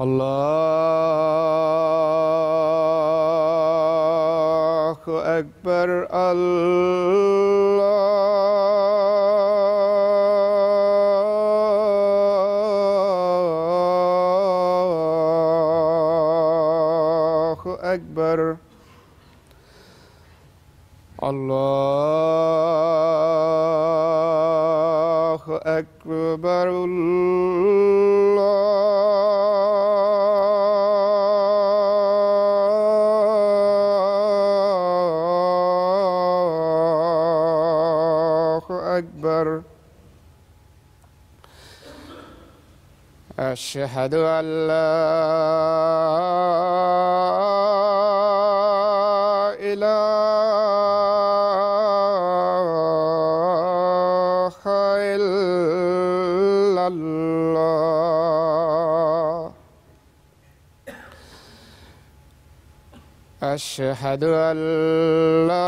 الله. أشهد أن لا إله إلا الله. أشهد أن لا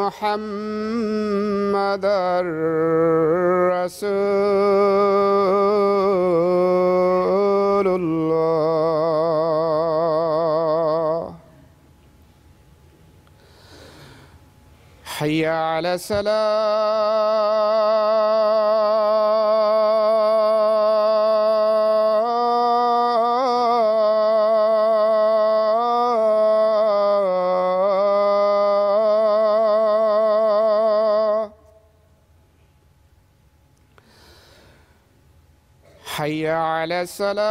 محمد رسول الله. حي على السلام على السلام.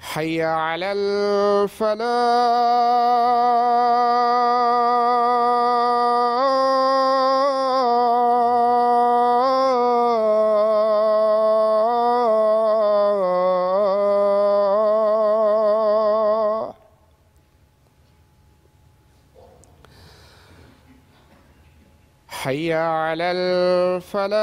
حي على الفلاح. حي على الفلاح.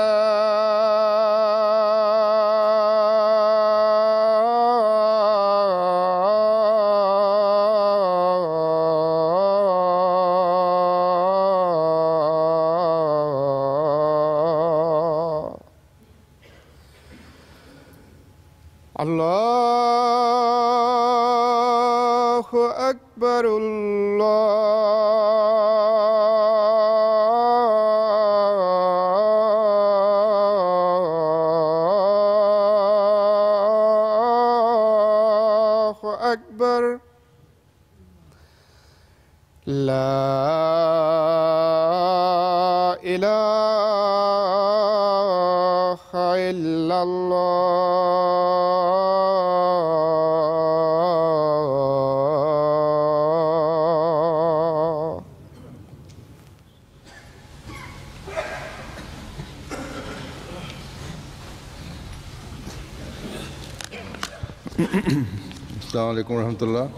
السلام عليكم ورحمة الله.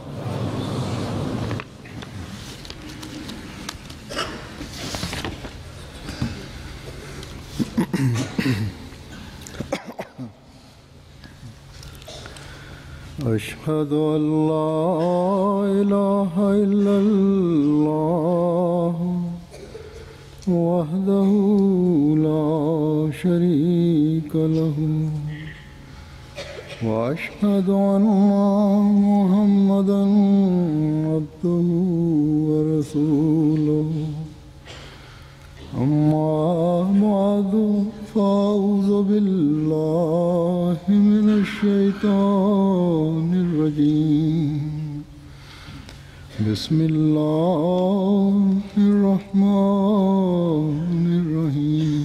أشهد أن لا إله إلا الله وحده لا شريك له. وأشهد أن محمدا عبده ورسوله. أما بعد فأعوذ بالله من الشيطان الرجيم. بسم الله الرحمن الرحيم.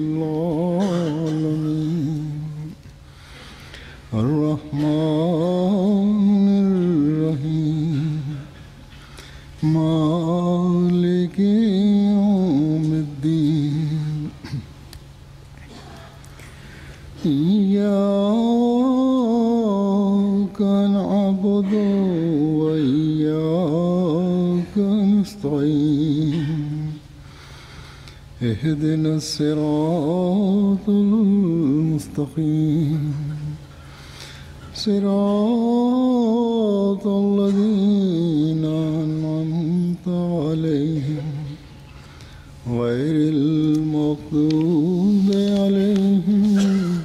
اهدنا الصراط المستقيم. صراط الذين أنعمت عليهم. غير المغضوب عليهم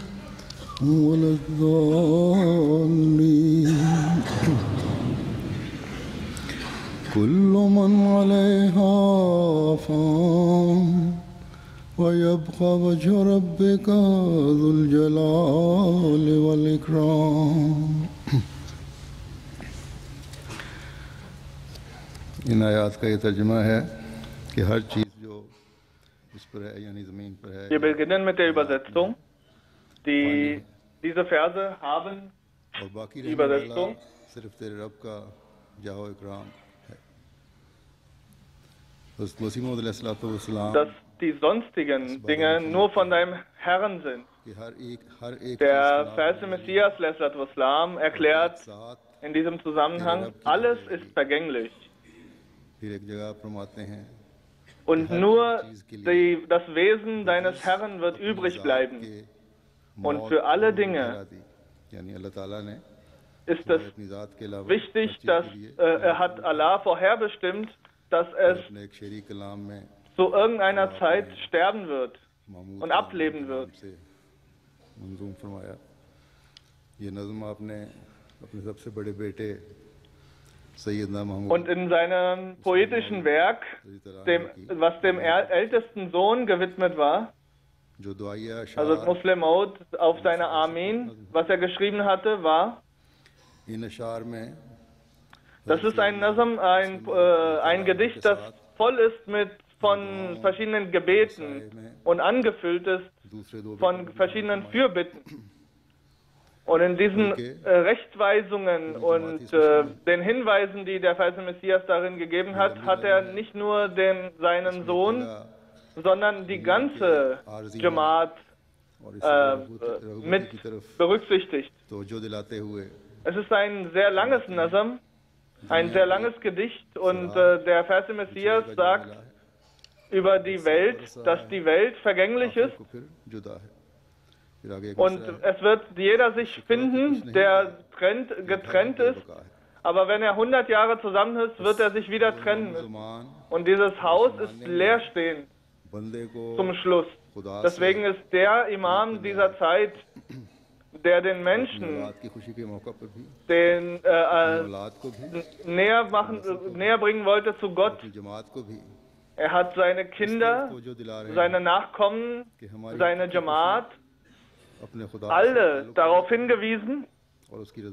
ولا الضالين. كل من عليها فان يبقى وجه ربك ذو الجلال والإكرام. ان آیات کا یہ ترجمہ ہے کہ ہر چیز جو اس پر ہے یعنی زمین پر ہے یہ بلگدن میں تیری بزرگتوں دی دیزا فیاض حابن اور باقی رہنے اللہ صرف تیرے رب کا جاہو اکرام ہے۔ حضرت مسیم علیہ السلام die sonstigen Dinge nur von deinem Herrn sind. Der Vers Messias, Messias, Islam, erklärt in diesem Zusammenhang, alles ist vergänglich. Und nur die, das Wesen deines Herrn wird übrig bleiben. Und für alle Dinge ist es wichtig, dass äh, er hat Allah vorherbestimmt, dass es अपने एक शरीक कलाम में zu irgendeiner Zeit sterben wird. Mahmood Und के ableben नाम wird. से मंजूम फरमाया ये नज़म आपने अपने सबसे बड़े बेटे सैयदना Mahmood Und in seinem poetischen Werk, dem, was dem äl- ältesten Sohn gewidmet war, जो दुआया also अशार Muslim Maud auf seine Amin, was er geschrieben hatte, war, इन अशार में das ist ein Nazm, ein, äh, ein Gedicht, das voll ist mit von verschiedenen Gebeten und angefüllt ist von verschiedenen Fürbitten. Und in diesen äh, Rechtweisungen und äh, den Hinweisen, die der verheißene Messias darin gegeben hat, hat er nicht nur den, seinen Sohn, sondern die ganze Jamaat äh, mit berücksichtigt. Es ist ein sehr langes Nazam, ein sehr langes Gedicht und äh, der verheißene Messias sagt, über die Welt, dass die Welt vergänglich ist. Und es wird jeder sich finden, der getrennt, getrennt ist. Aber wenn er 100 Jahre zusammen ist, wird er sich wieder trennen. müssen. Und dieses Haus ist leerstehend. Zum Schluss. Deswegen ist der Imam dieser Zeit, der den Menschen den, äh, äh näher, machen, näher bringen wollte zu Gott, er hat seine Kinder, seine Nachkommen, seine Jamaat, alle darauf hingewiesen,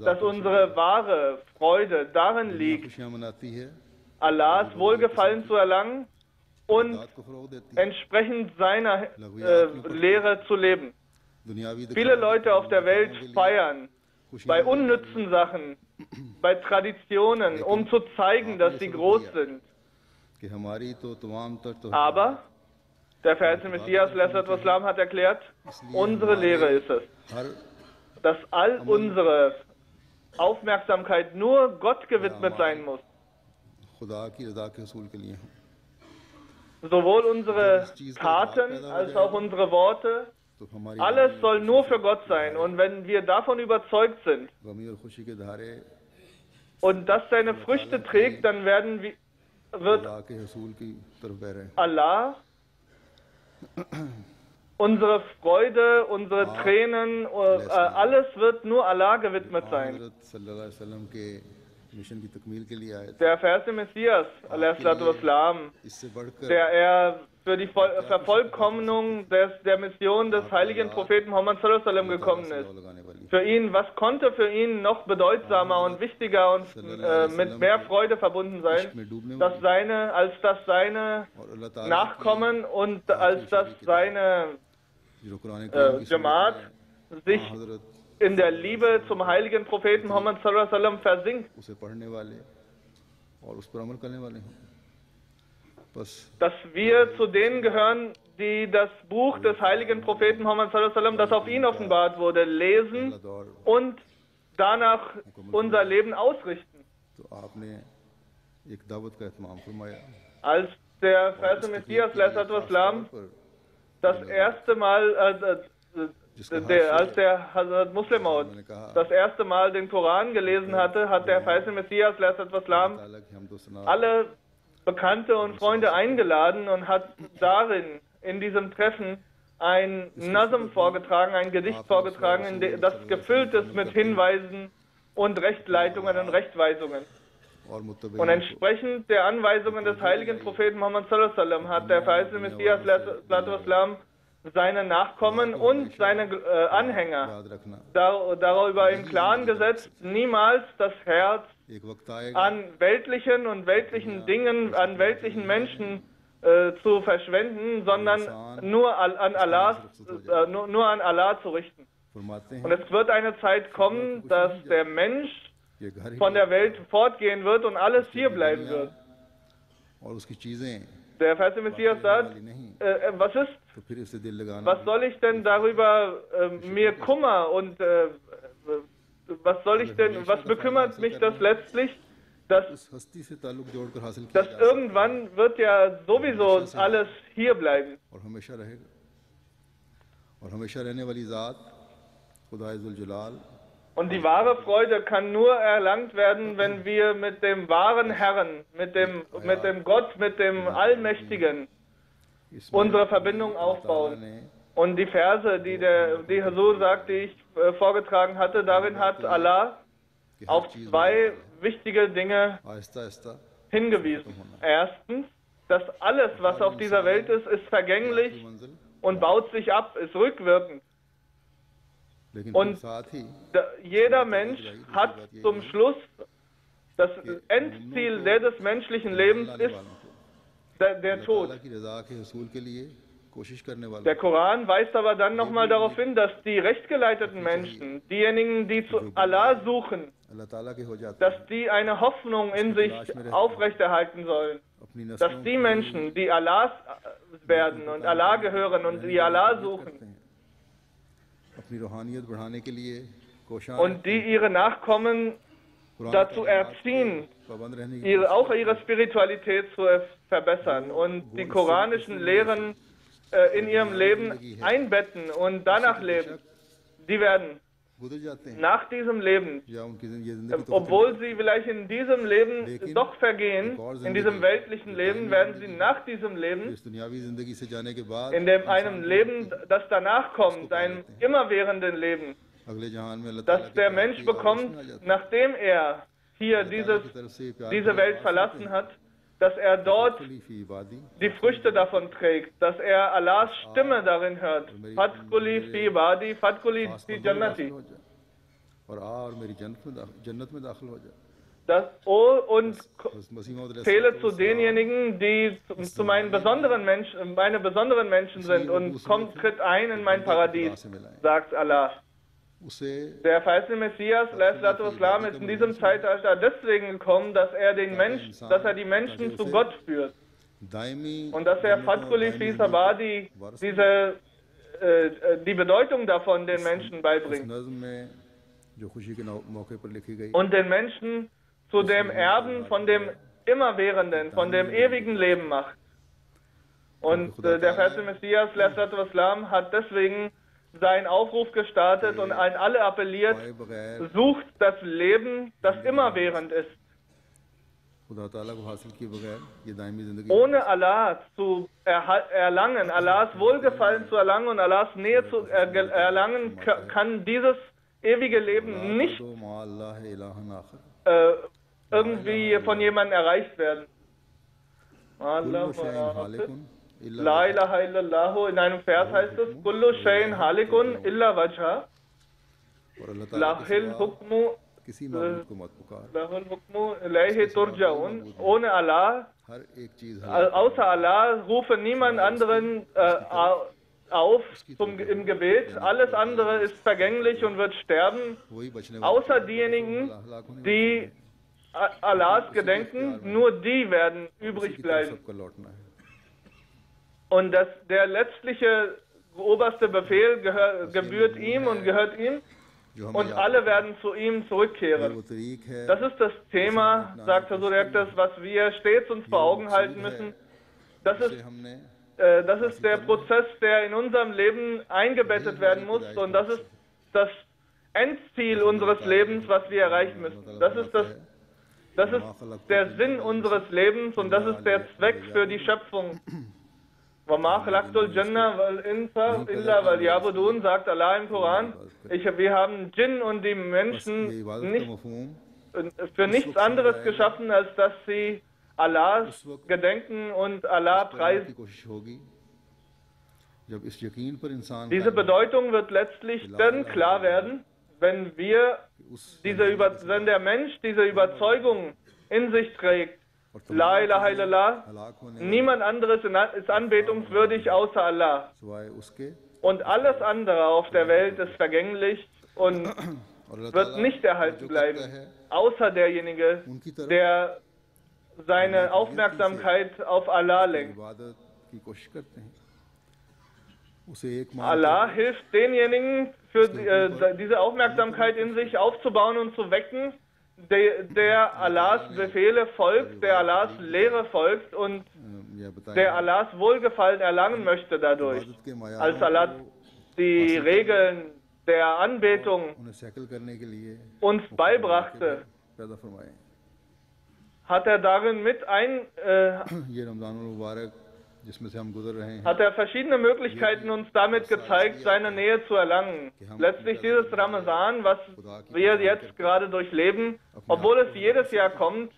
dass unsere wahre Freude darin liegt, Allahs Wohlgefallen zu erlangen und entsprechend seiner äh, Lehre zu leben. Viele Leute auf der Welt feiern bei unnützen Sachen, bei Traditionen, um zu zeigen, dass sie groß sind. Aber der verheißene Messias Lasser Islam hat erklärt, unsere Lehre ist es, dass all unsere Aufmerksamkeit nur Gott gewidmet sein muss. Sowohl unsere Taten als auch unsere Worte, alles soll nur für Gott sein. Und wenn wir davon überzeugt sind und das seine Früchte trägt, dann werden wir wird Allah unsere Freude, unsere Tränen, äh, äh, alles wird nur Allah gewidmet sein. Der Vers im Messias, der er für die Voll Vervollkommnung des, der Mission des heiligen Propheten Muhammad sallam gekommen ist. Für ihn, was konnte für ihn noch bedeutsamer und wichtiger und äh, mit mehr Freude verbunden sein, dass seine, als dass seine Nachkommen und als dass seine äh, Jamaat sich in der Liebe zum heiligen Propheten Muhammad sallam versinkt. Was? Dass wir zu denen gehören, die das Buch des heiligen Propheten Muhammad, das auf ihn offenbart wurde, lesen und danach unser Leben ausrichten. Als der Vers Messias Islam das erste Mal, äh, äh, äh, als der Hazrat Muslim das erste Mal den Koran gelesen hatte, hat der Faisal Messias Islam alle Bekannte und Freunde eingeladen und hat darin, in diesem Treffen, ein Nasm vorgetragen, ein Gedicht vorgetragen, das gefüllt ist mit Hinweisen und Rechtleitungen und Rechtweisungen. Und entsprechend der Anweisungen des heiligen Propheten Muhammad sallam hat der verheißene Messias Islam seine Nachkommen und seine äh, Anhänger. dar darüber im Klaren gesetzt, niemals das Herz an weltlichen und weltlichen Dingen, an weltlichen Menschen äh, zu verschwenden, sondern nur an, Allahs, äh, nur, nur an Allah zu richten. Und es wird eine Zeit kommen, dass der Mensch von der Welt fortgehen wird und alles hier bleiben wird. Der Vers Messias sagt, äh, äh, was ist? Was soll ich denn darüber äh, mir Kummer und äh, äh, was soll ich denn, was bekümmert mich das letztlich? Dass, dass irgendwann wird ja sowieso alles hier bleiben. Und die wahre Freude kann nur erlangt werden, wenn wir mit dem wahren Herrn, mit dem, mit dem Gott, mit dem Allmächtigen, unsere Verbindung aufbauen. Und die Verse, die der die Hasur sagt, die ich äh, vorgetragen hatte, darin hat Allah auf zwei wichtige Dinge hingewiesen. Erstens, dass alles, was auf dieser Welt ist, ist vergänglich und baut sich ab, ist rückwirkend. Und jeder Mensch hat zum Schluss das Endziel des menschlichen Lebens ist der Tod. Der Koran weist aber dann nochmal darauf hin, dass die rechtgeleiteten Menschen, diejenigen, die zu Allah suchen, dass die eine Hoffnung in sich aufrechterhalten sollen. Dass die Menschen, die Allahs äh, werden und Allah gehören und die Allah suchen, und die ihre Nachkommen dazu erziehen, ihre, auch ihre Spiritualität zu erfüllen verbessern und die koranischen Lehren äh, in ihrem Leben einbetten und danach leben. Die werden nach diesem Leben, obwohl sie vielleicht in diesem Leben doch vergehen, in diesem weltlichen Leben, werden sie nach diesem Leben, in dem einem Leben, das danach kommt, einem immerwährenden Leben, das der Mensch bekommt, nachdem er hier dieses, diese Welt verlassen hat, dass er dort die Früchte davon trägt, dass er Allahs Stimme darin hört. Fatkuli fi wadi, fatkuli fi jannati. Das O und zähle zu denjenigen, die zu meinen besonderen Menschen, meine besonderen Menschen sind und komm, tritt ein in mein Paradies, sagt Allah. Der verheißene Messias, Islam, ist in diesem Zeitalter deswegen gekommen, dass er den Menschen, dass er die Menschen zu Gott führt. Und dass er Fatkuli fi diese, äh, äh, die Bedeutung davon den Menschen beibringt. Und den Menschen zu dem Erben von dem Immerwährenden, von dem ewigen Leben macht. Und äh, der verheißene Messias, Islam, hat deswegen seinen Aufruf gestartet und an alle appelliert, sucht das Leben, das immerwährend ist. Ohne Allah zu erlangen, Allahs Wohlgefallen zu erlangen und Allahs Nähe zu erlangen, kann dieses ewige Leben nicht äh, irgendwie von jemandem erreicht werden. Allah, Allah. La ilaha illallahu, in einem Vers heißt es, Kullu shayin halikun illa wajha. Lahil hukmu, eh, lahil hukmu, lehi turjaun. Ohne Allah, außer Allah, rufe niemand anderen äh, auf zum, im Gebet. Alles andere ist vergänglich und wird sterben, außer diejenigen, die Allahs gedenken. Nur die werden übrig bleiben und dass der letztliche oberste Befehl gehör, gebührt ihm und gehört ihm und alle werden zu ihm zurückkehren. Das ist das Thema, sagt Herr Surektas, was wir stets uns vor Augen halten müssen. Das ist, äh, das ist der Prozess, der in unserem Leben eingebettet werden muss und das ist das Endziel unseres Lebens, was wir erreichen müssen. Das ist, das, das ist der Sinn unseres Lebens und das ist der Zweck für die Schöpfung. وَمَا خَلَقْتُ الْجَنَّةَ وَالْإِنسَ إِلَّا وَلْيَعْبُدُونَ sagt Allah im Koran, ich, wir haben Jinn und die Menschen nicht, für nichts anderes geschaffen, als dass sie Allahs gedenken und Allah preisen. Diese Bedeutung wird letztlich dann klar werden, wenn wir diese Über wenn der Mensch diese Überzeugung in sich trägt, La ilaha illallah. Niemand anderes ist anbetungswürdig außer Allah. Und alles andere auf der Welt ist vergänglich und wird nicht erhalten bleiben, außer derjenige, der seine Aufmerksamkeit auf Allah lenkt. Allah hilft denjenigen, für äh, diese Aufmerksamkeit in sich aufzubauen und zu wecken, der, der Allahs Befehle folgt, der Allahs Lehre folgt und der Allahs Wohlgefallen erlangen möchte dadurch. Als Allah die Regeln der Anbetung uns beibrachte, hat er darin mit ein, äh, hat er verschiedene Möglichkeiten uns damit gezeigt, seine Nähe zu erlangen. Letztlich dieses Ramazan, was wir jetzt gerade durchleben, obwohl es jedes Jahr kommt,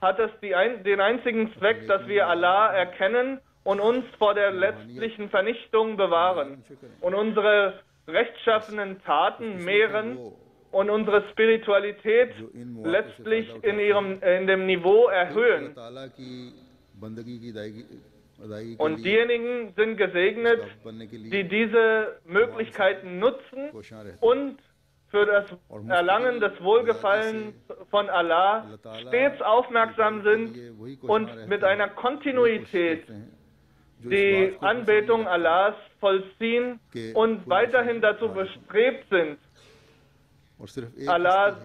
hat es ein, den einzigen Zweck, dass wir Allah erkennen und uns vor der letztlichen Vernichtung bewahren und unsere rechtschaffenen Taten mehren und unsere Spiritualität letztlich in, ihrem, in dem Niveau erhöhen. Und diejenigen sind gesegnet, die diese Möglichkeiten nutzen und für das Erlangen des Wohlgefallens von Allah stets aufmerksam sind und mit einer Kontinuität die Anbetung Allahs vollziehen und weiterhin dazu bestrebt sind, Allahs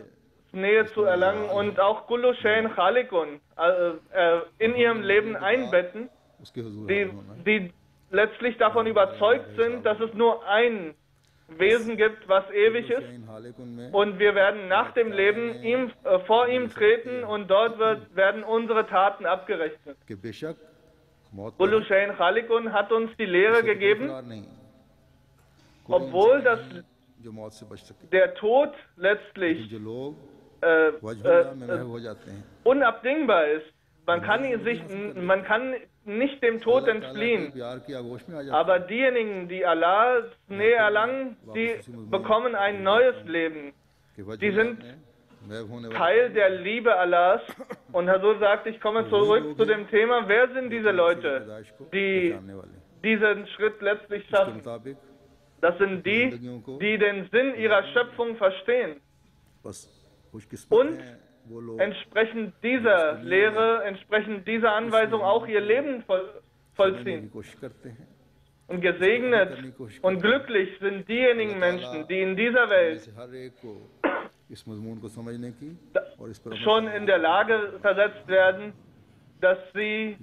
Nähe zu erlangen und auch Kullu Khalikun äh, äh, in ihrem Leben einbetten die, die letztlich davon überzeugt sind, dass es nur ein Wesen gibt, was ewig ist. Und wir werden nach dem Leben ihm, äh, vor ihm treten und dort wird, werden unsere Taten abgerechnet. Bulushain Khalikun hat uns die Lehre gegeben, obwohl das, der Tod letztlich äh, äh, unabdingbar ist man kann, sich, man kann nicht dem Tod entfliehen. Aber diejenigen, die Allahs Nähe erlangen, die bekommen ein neues Leben. Die sind Teil der Liebe Allahs. Und Hazur sagt, ich komme zurück zu dem Thema, wer sind diese Leute, die diesen Schritt letztlich schaffen? Das sind die, die den Sinn ihrer Schöpfung verstehen. Und entsprechend dieser Lehre, entsprechend dieser Anweisung auch ihr Leben voll, vollziehen. Und gesegnet und glücklich sind diejenigen Menschen, die in dieser Welt schon in der Lage versetzt werden, dass sie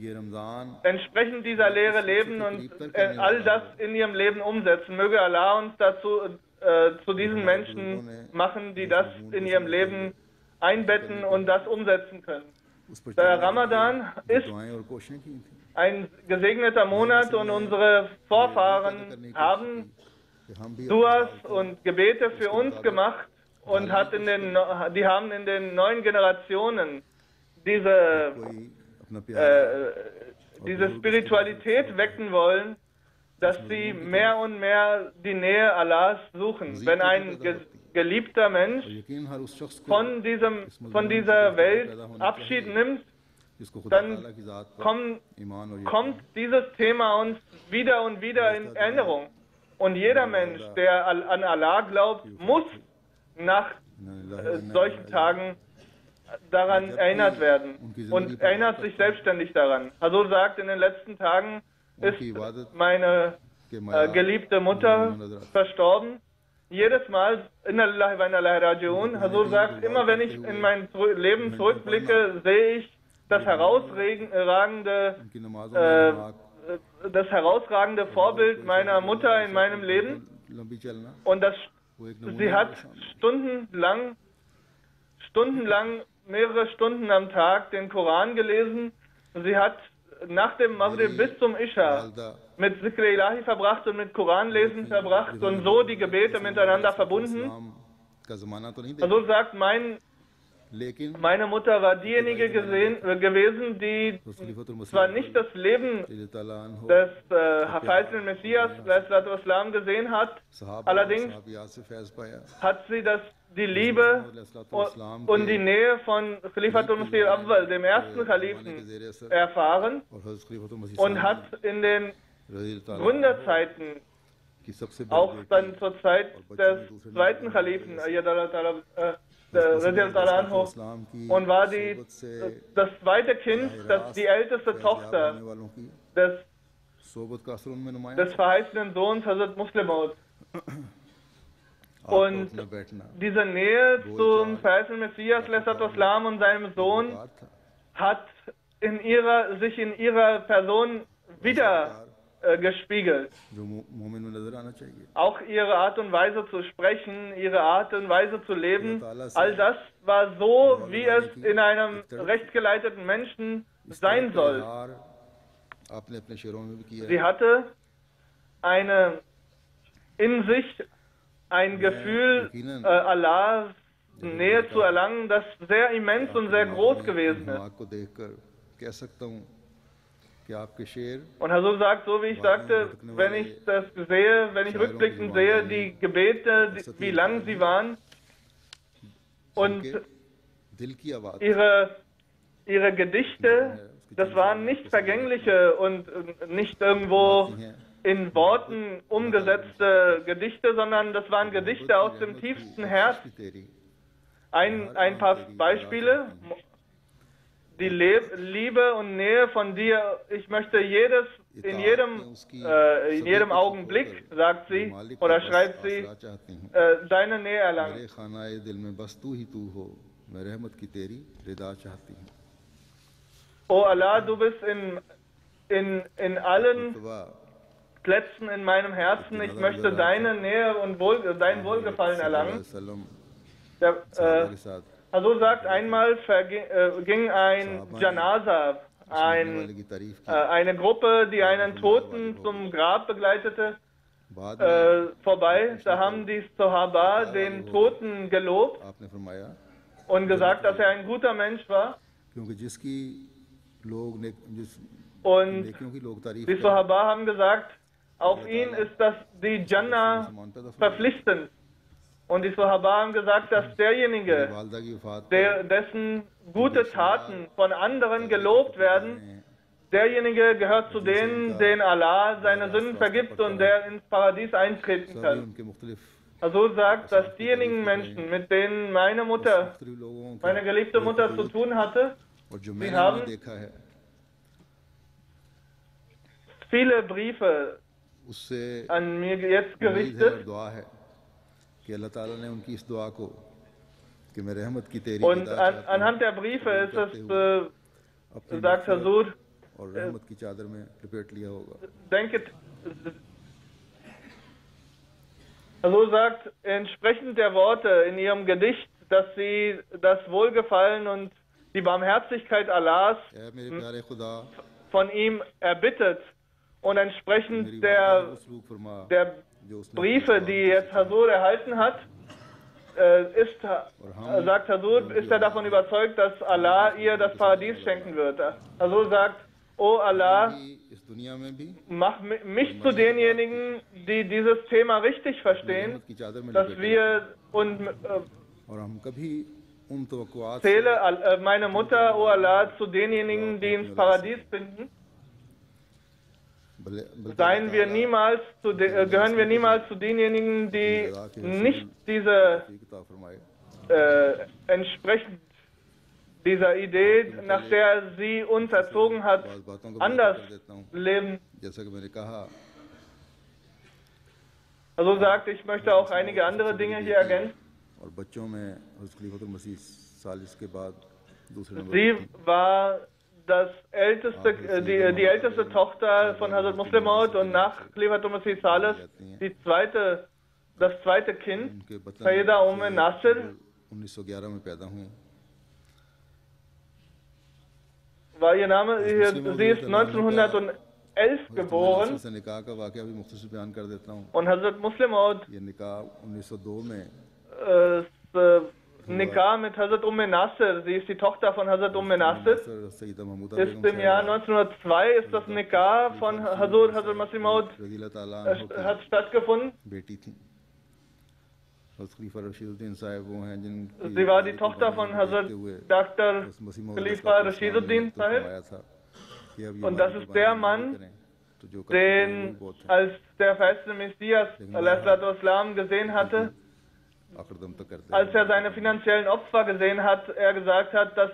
entsprechend dieser Lehre leben und all das in ihrem Leben umsetzen. Möge Allah uns dazu äh, zu diesen Menschen machen, die das in ihrem Leben umsetzen einbetten und das umsetzen können. Der Ramadan ist ein gesegneter Monat und unsere Vorfahren haben Duas und Gebete für uns gemacht und hat in den, die haben in den neuen Generationen diese, äh, diese Spiritualität wecken wollen, dass sie mehr und mehr die Nähe Allahs suchen. Wenn ein geliebter Mensch von, diesem, von dieser Welt Abschied nimmt, dann kommt, kommt dieses Thema uns wieder und wieder in Erinnerung. Und jeder Mensch, der an Allah glaubt, muss nach äh, solchen Tagen daran erinnert werden und erinnert sich selbstständig daran. Hazur sagt, in den letzten Tagen ist meine äh, geliebte Mutter verstorben jedes Mal, Inna lillahi wa Hazur sagt, immer wenn ich in mein Leben zurückblicke, sehe ich das herausragende, äh, das herausragende Vorbild meiner Mutter in meinem Leben. Und das, sie hat stundenlang, stundenlang, mehrere Stunden am Tag den Koran gelesen. Sie hat nach dem Maghrib bis zum Isha mit Zikr Ilahi verbracht und mit Koranlesen verbracht und so die Gebete miteinander verbunden. Also sagt mein, meine Mutter war diejenige gesehen, gewesen, die zwar nicht das Leben des äh, Hafiz messias Islam gesehen hat, allerdings hat sie das, die Liebe und die Nähe von Khalifatul Masih Abwal, dem ersten Kalifen, erfahren und hat in den Gründerzeiten, auch dann zur Zeit des zweiten Kalifen, äh, äh, und war die, das zweite Kind, das, die älteste Tochter des, des verheißenen Sohns Hazrat Muslimaut. Und diese Nähe zum verheißenen Messias, Islam und seinem Sohn, hat in ihrer, sich in ihrer Person wieder äh, gespiegelt. Auch ihre Art und Weise zu sprechen, ihre Art und Weise zu leben, all das war so, wie es in einem rechtgeleiteten Menschen sein soll. Sie hatte eine in sich ein Gefühl, äh, Allahs Nähe zu erlangen, das sehr immens und sehr groß gewesen ist. Und Herr Hasub sagt, so wie ich sagte, wenn ich das sehe, wenn ich rückblickend sehe, die Gebete, die, wie lang sie waren und ihre, ihre Gedichte, das waren nicht vergängliche und äh, nicht irgendwo in Worten umgesetzte Gedichte, sondern das waren Gedichte aus dem tiefsten Herz. Ein, ein paar Beispiele die Leb Liebe und Nähe von dir. Ich möchte jedes in jedem äh, in jedem Augenblick, sagt sie oder schreibt sie, äh, deine Nähe erlangen. O Allah, du bist in, in, in allen Plätzen in meinem Herzen. Ich möchte deine Nähe und Wohl, dein Wohlgefallen erlangen. Der, äh, also sagt einmal äh, ging ein Janaza, ein, äh, eine Gruppe, die einen Toten zum Grab begleitete, äh, vorbei. Da haben die Sohaba den Toten gelobt und gesagt, dass er ein guter Mensch war. Und die Sohaba haben gesagt, auf ihn ist das die Jannah verpflichtend. Und die Sahaba haben gesagt, dass derjenige, der, dessen gute Taten von anderen gelobt werden, derjenige gehört zu denen, denen Allah seine Sünden vergibt und der ins Paradies eintreten kann. Also sagt, dass diejenigen Menschen, mit denen meine Mutter, meine geliebte Mutter zu tun hatte, sie haben viele Briefe an mir jetzt gerichtet. Und an, anhand der Briefe ist es, äh, sagt Hazur, äh, denke, Hazur sagt, entsprechend der Worte in ihrem Gedicht, dass sie das Wohlgefallen und die Barmherzigkeit Allahs von ihm erbittet. Und entsprechend der, der Briefe, die jetzt Hasur erhalten hat, äh, ist, äh, sagt Hasur, ist er davon überzeugt, dass Allah ihr das Paradies schenken wird. Hasur sagt, O Allah, mach mich zu denjenigen, die dieses Thema richtig verstehen, dass wir und äh, zähle äh, meine Mutter, O Allah, zu denjenigen, die ins Paradies finden. Seien wir niemals zu de, äh, gehören wir niemals zu denjenigen, die nicht diese äh, entsprechend dieser Idee, nach der sie uns erzogen hat, anders leben. Also sagt, ich möchte auch einige andere Dinge hier ergänzen. Sie war das älteste, äh, die, die älteste Tochter von Hazrat Muslimaut und nach Levat Masih Salas die zweite, das zweite Kind, Sayyida Umme Nasir, war ihr Name, sie ist 1911 geboren und Hazrat Muslimaut äh, Ne Nikah mit Hazrat Umm Nasser. Sie ist die Tochter von Hazrat Umm Nasser. Ist im Jahr 1902 ist das ne Nikah von Hazrat Hazrat Masimaud äh, hat stattgefunden. Sie war die Tochter von Hazrat Dr. Khalifa Rashiduddin Sahib. Und das ist der Mann, den als der verheißene Messias Islam gesehen hatte als er seine finanziellen Opfer gesehen hat, er gesagt hat, dass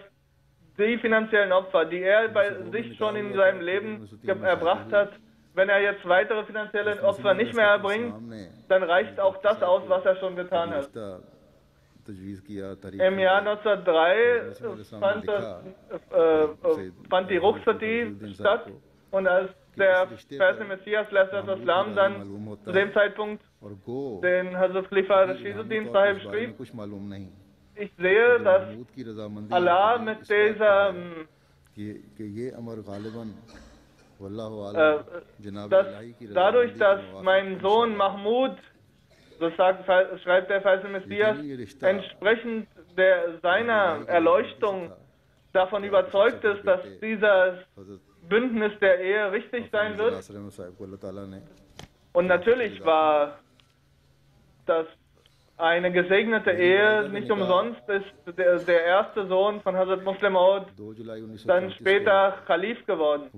die finanziellen Opfer, die er bei sich schon in seinem Leben erbracht hat, wenn er jetzt weitere finanzielle Opfer nicht mehr erbringt, dann reicht auch das aus, was er schon getan hat. Im Jahr 1903 fand, das, äh, äh fand die Ruchsati statt und als der Vers Messias lässt das Islam dann zu dem Zeitpunkt den Hazrat Khalifa Rashiduddin Sahib schrieb, ich sehe, dass Allah mit dieser äh, dass dadurch, dass mein Sohn Mahmud, so sagt, schreibt der Faisal Messias, entsprechend der, seiner Erleuchtung davon überzeugt ist, dass dieses Bündnis der Ehe richtig sein wird. Und natürlich war das eine gesegnete Ehe nicht umsonst ist der, der erste Sohn von Hazrat Muslim Aud dann später Khalif geworden.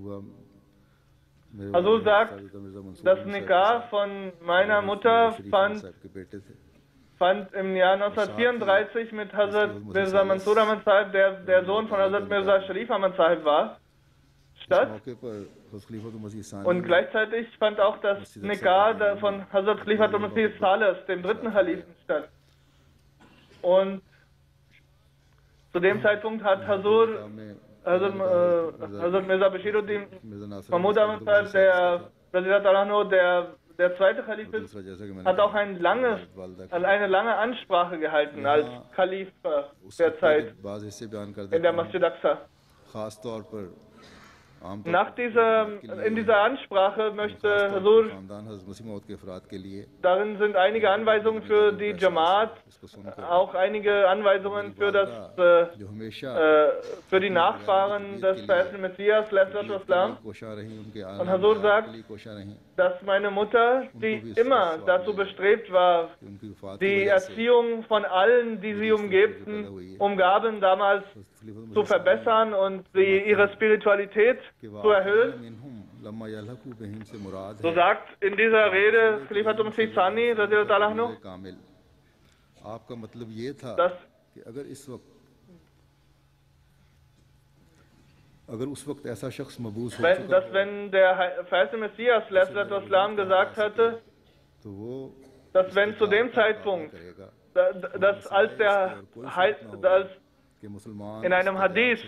Also sagt, das Nikah von meiner Mutter fand, fand im Jahr 1934 mit Hazrat Mirza Mansur Ahmad der der Sohn von Hazrat Mirza Sharif Ahmad war, statt. Und gleichzeitig fand auch das Nekar von Hazrat Khalifa Masih Salas, dem dritten Halifen, statt. Und zu dem Zeitpunkt hat Hazur, Hazur, äh, Hazur Mirza Bashiruddin, Mahmud Ahmad der Präsident Arano, der, der zweite Kalif ist, hat auch ein langes, eine lange Ansprache gehalten als Kalif der Zeit in der Masjid Aqsa. Nach dieser, in dieser Ansprache möchte Hazur, darin sind einige Anweisungen für die Jamaat, auch einige Anweisungen für, das, äh, äh, für die Nachfahren des verehrten Messias, Islam. Und Hazur sagt, dass meine Mutter, die immer dazu bestrebt war, die Erziehung von allen, die sie umgebten, umgaben, damals zu verbessern und sie ihre Spiritualität zu erhöhen. So sagt in dieser Rede Khalifatul Masih Sani, dass wenn, dass wenn der verheißene Messias Islam gesagt hatte, dass wenn zu dem Zeitpunkt, dass als der als in einem Hadith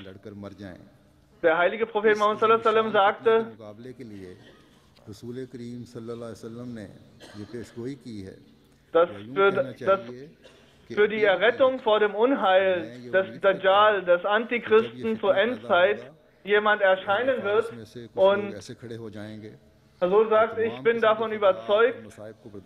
der heilige Prophet Muhammad sagte, dass für, dass für die Errettung vor dem Unheil des Dajjal, des Antichristen zur Endzeit, jemand erscheinen wird und Hazur also sagt, ich bin davon überzeugt,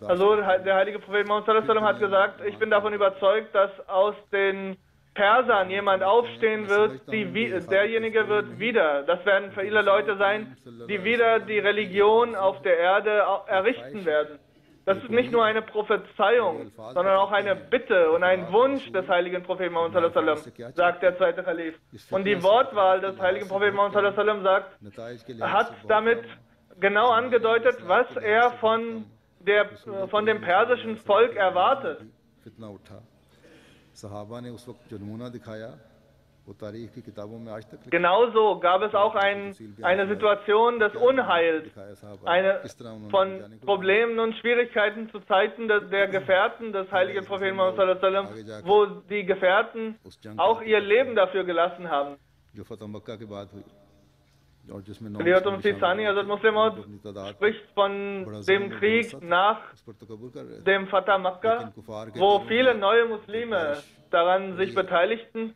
Hazur, also der heilige Prophet Muhammad hat gesagt, ich bin davon überzeugt, dass aus den Persern jemand aufstehen wird, die, derjenige wird wieder, das werden viele Leute sein, die wieder die Religion auf der Erde errichten werden. Das ist nicht nur eine Prophezeiung, sondern auch eine Bitte und ein Wunsch des heiligen Propheten Muhammad, sagt der zweite Kalif. Und die Wortwahl des heiligen Propheten Muhammad sagt, hat damit genau angedeutet, was er von, der, äh, von dem persischen Volk erwartet. Genauso gab es auch ein, eine Situation des Unheils, eine, von Problemen und Schwierigkeiten zu Zeiten der, der Gefährten des heiligen Propheten Muhammad, wo die Gefährten auch ihr Leben dafür gelassen haben. Riad und Sisani, also Hazrat Muslimot, spricht von dem Krieg nach dem Fatah Makkah, wo viele neue Muslime daran sich beteiligten.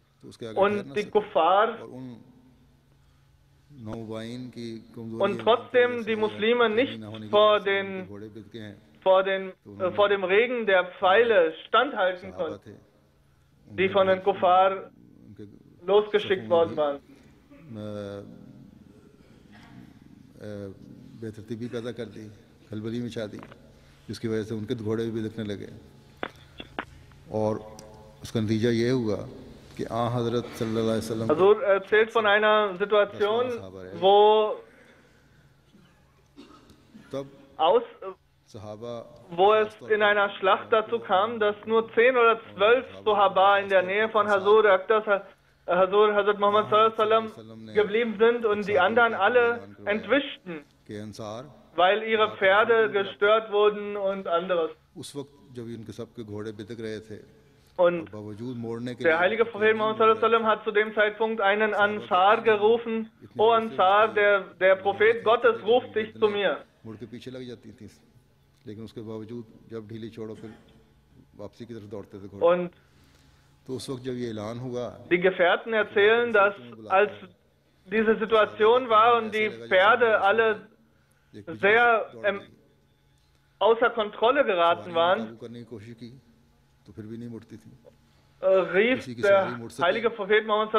Und die Kuffar und trotzdem die Muslime nicht vor den, vor, den, äh, vor dem Regen der Pfeile standhalten konnten, die von den Kuffar losgeschickt worden waren. अ, अ, बेतरतीबी पैदा कर दी खलबली मचा दी जिसकी वजह से उनके घोड़े भी बिदकने लगे और उसका नतीजा ये हुआ कि आ हज़रत सल्लल्लाहु wo तब aus, wo es in einer Schlacht dazu kam, dass nur zehn oder zwölf Sohaba in der Nähe von Hazur Akdas, Hazur, Hazrat Muhammad geblieben sind und die anderen alle entwischten, weil ihre Pferde gestört wurden und anderes. Und der heilige Prophet Muhammad hat zu dem Zeitpunkt einen Ansar gerufen, O Ansar, der, der Prophet Gottes ruft dich zu mir. Und die Gefährten erzählen, dass als diese Situation war und die Pferde alle sehr ähm, außer Kontrolle geraten waren, rief der heilige Prophet Muhammad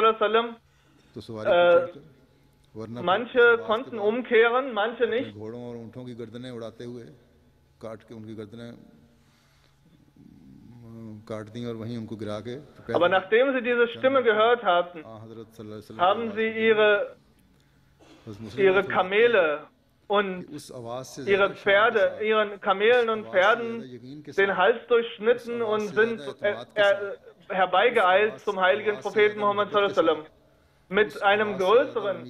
äh, manche konnten umkehren, manche nicht. Aber nachdem sie diese Stimme gehört hatten, haben sie ihre, ihre Kamele und ihre Pferde, ihren Kamelen und Pferden den Hals durchschnitten und sind herbeigeeilt zum heiligen Propheten Muhammad mit einem größeren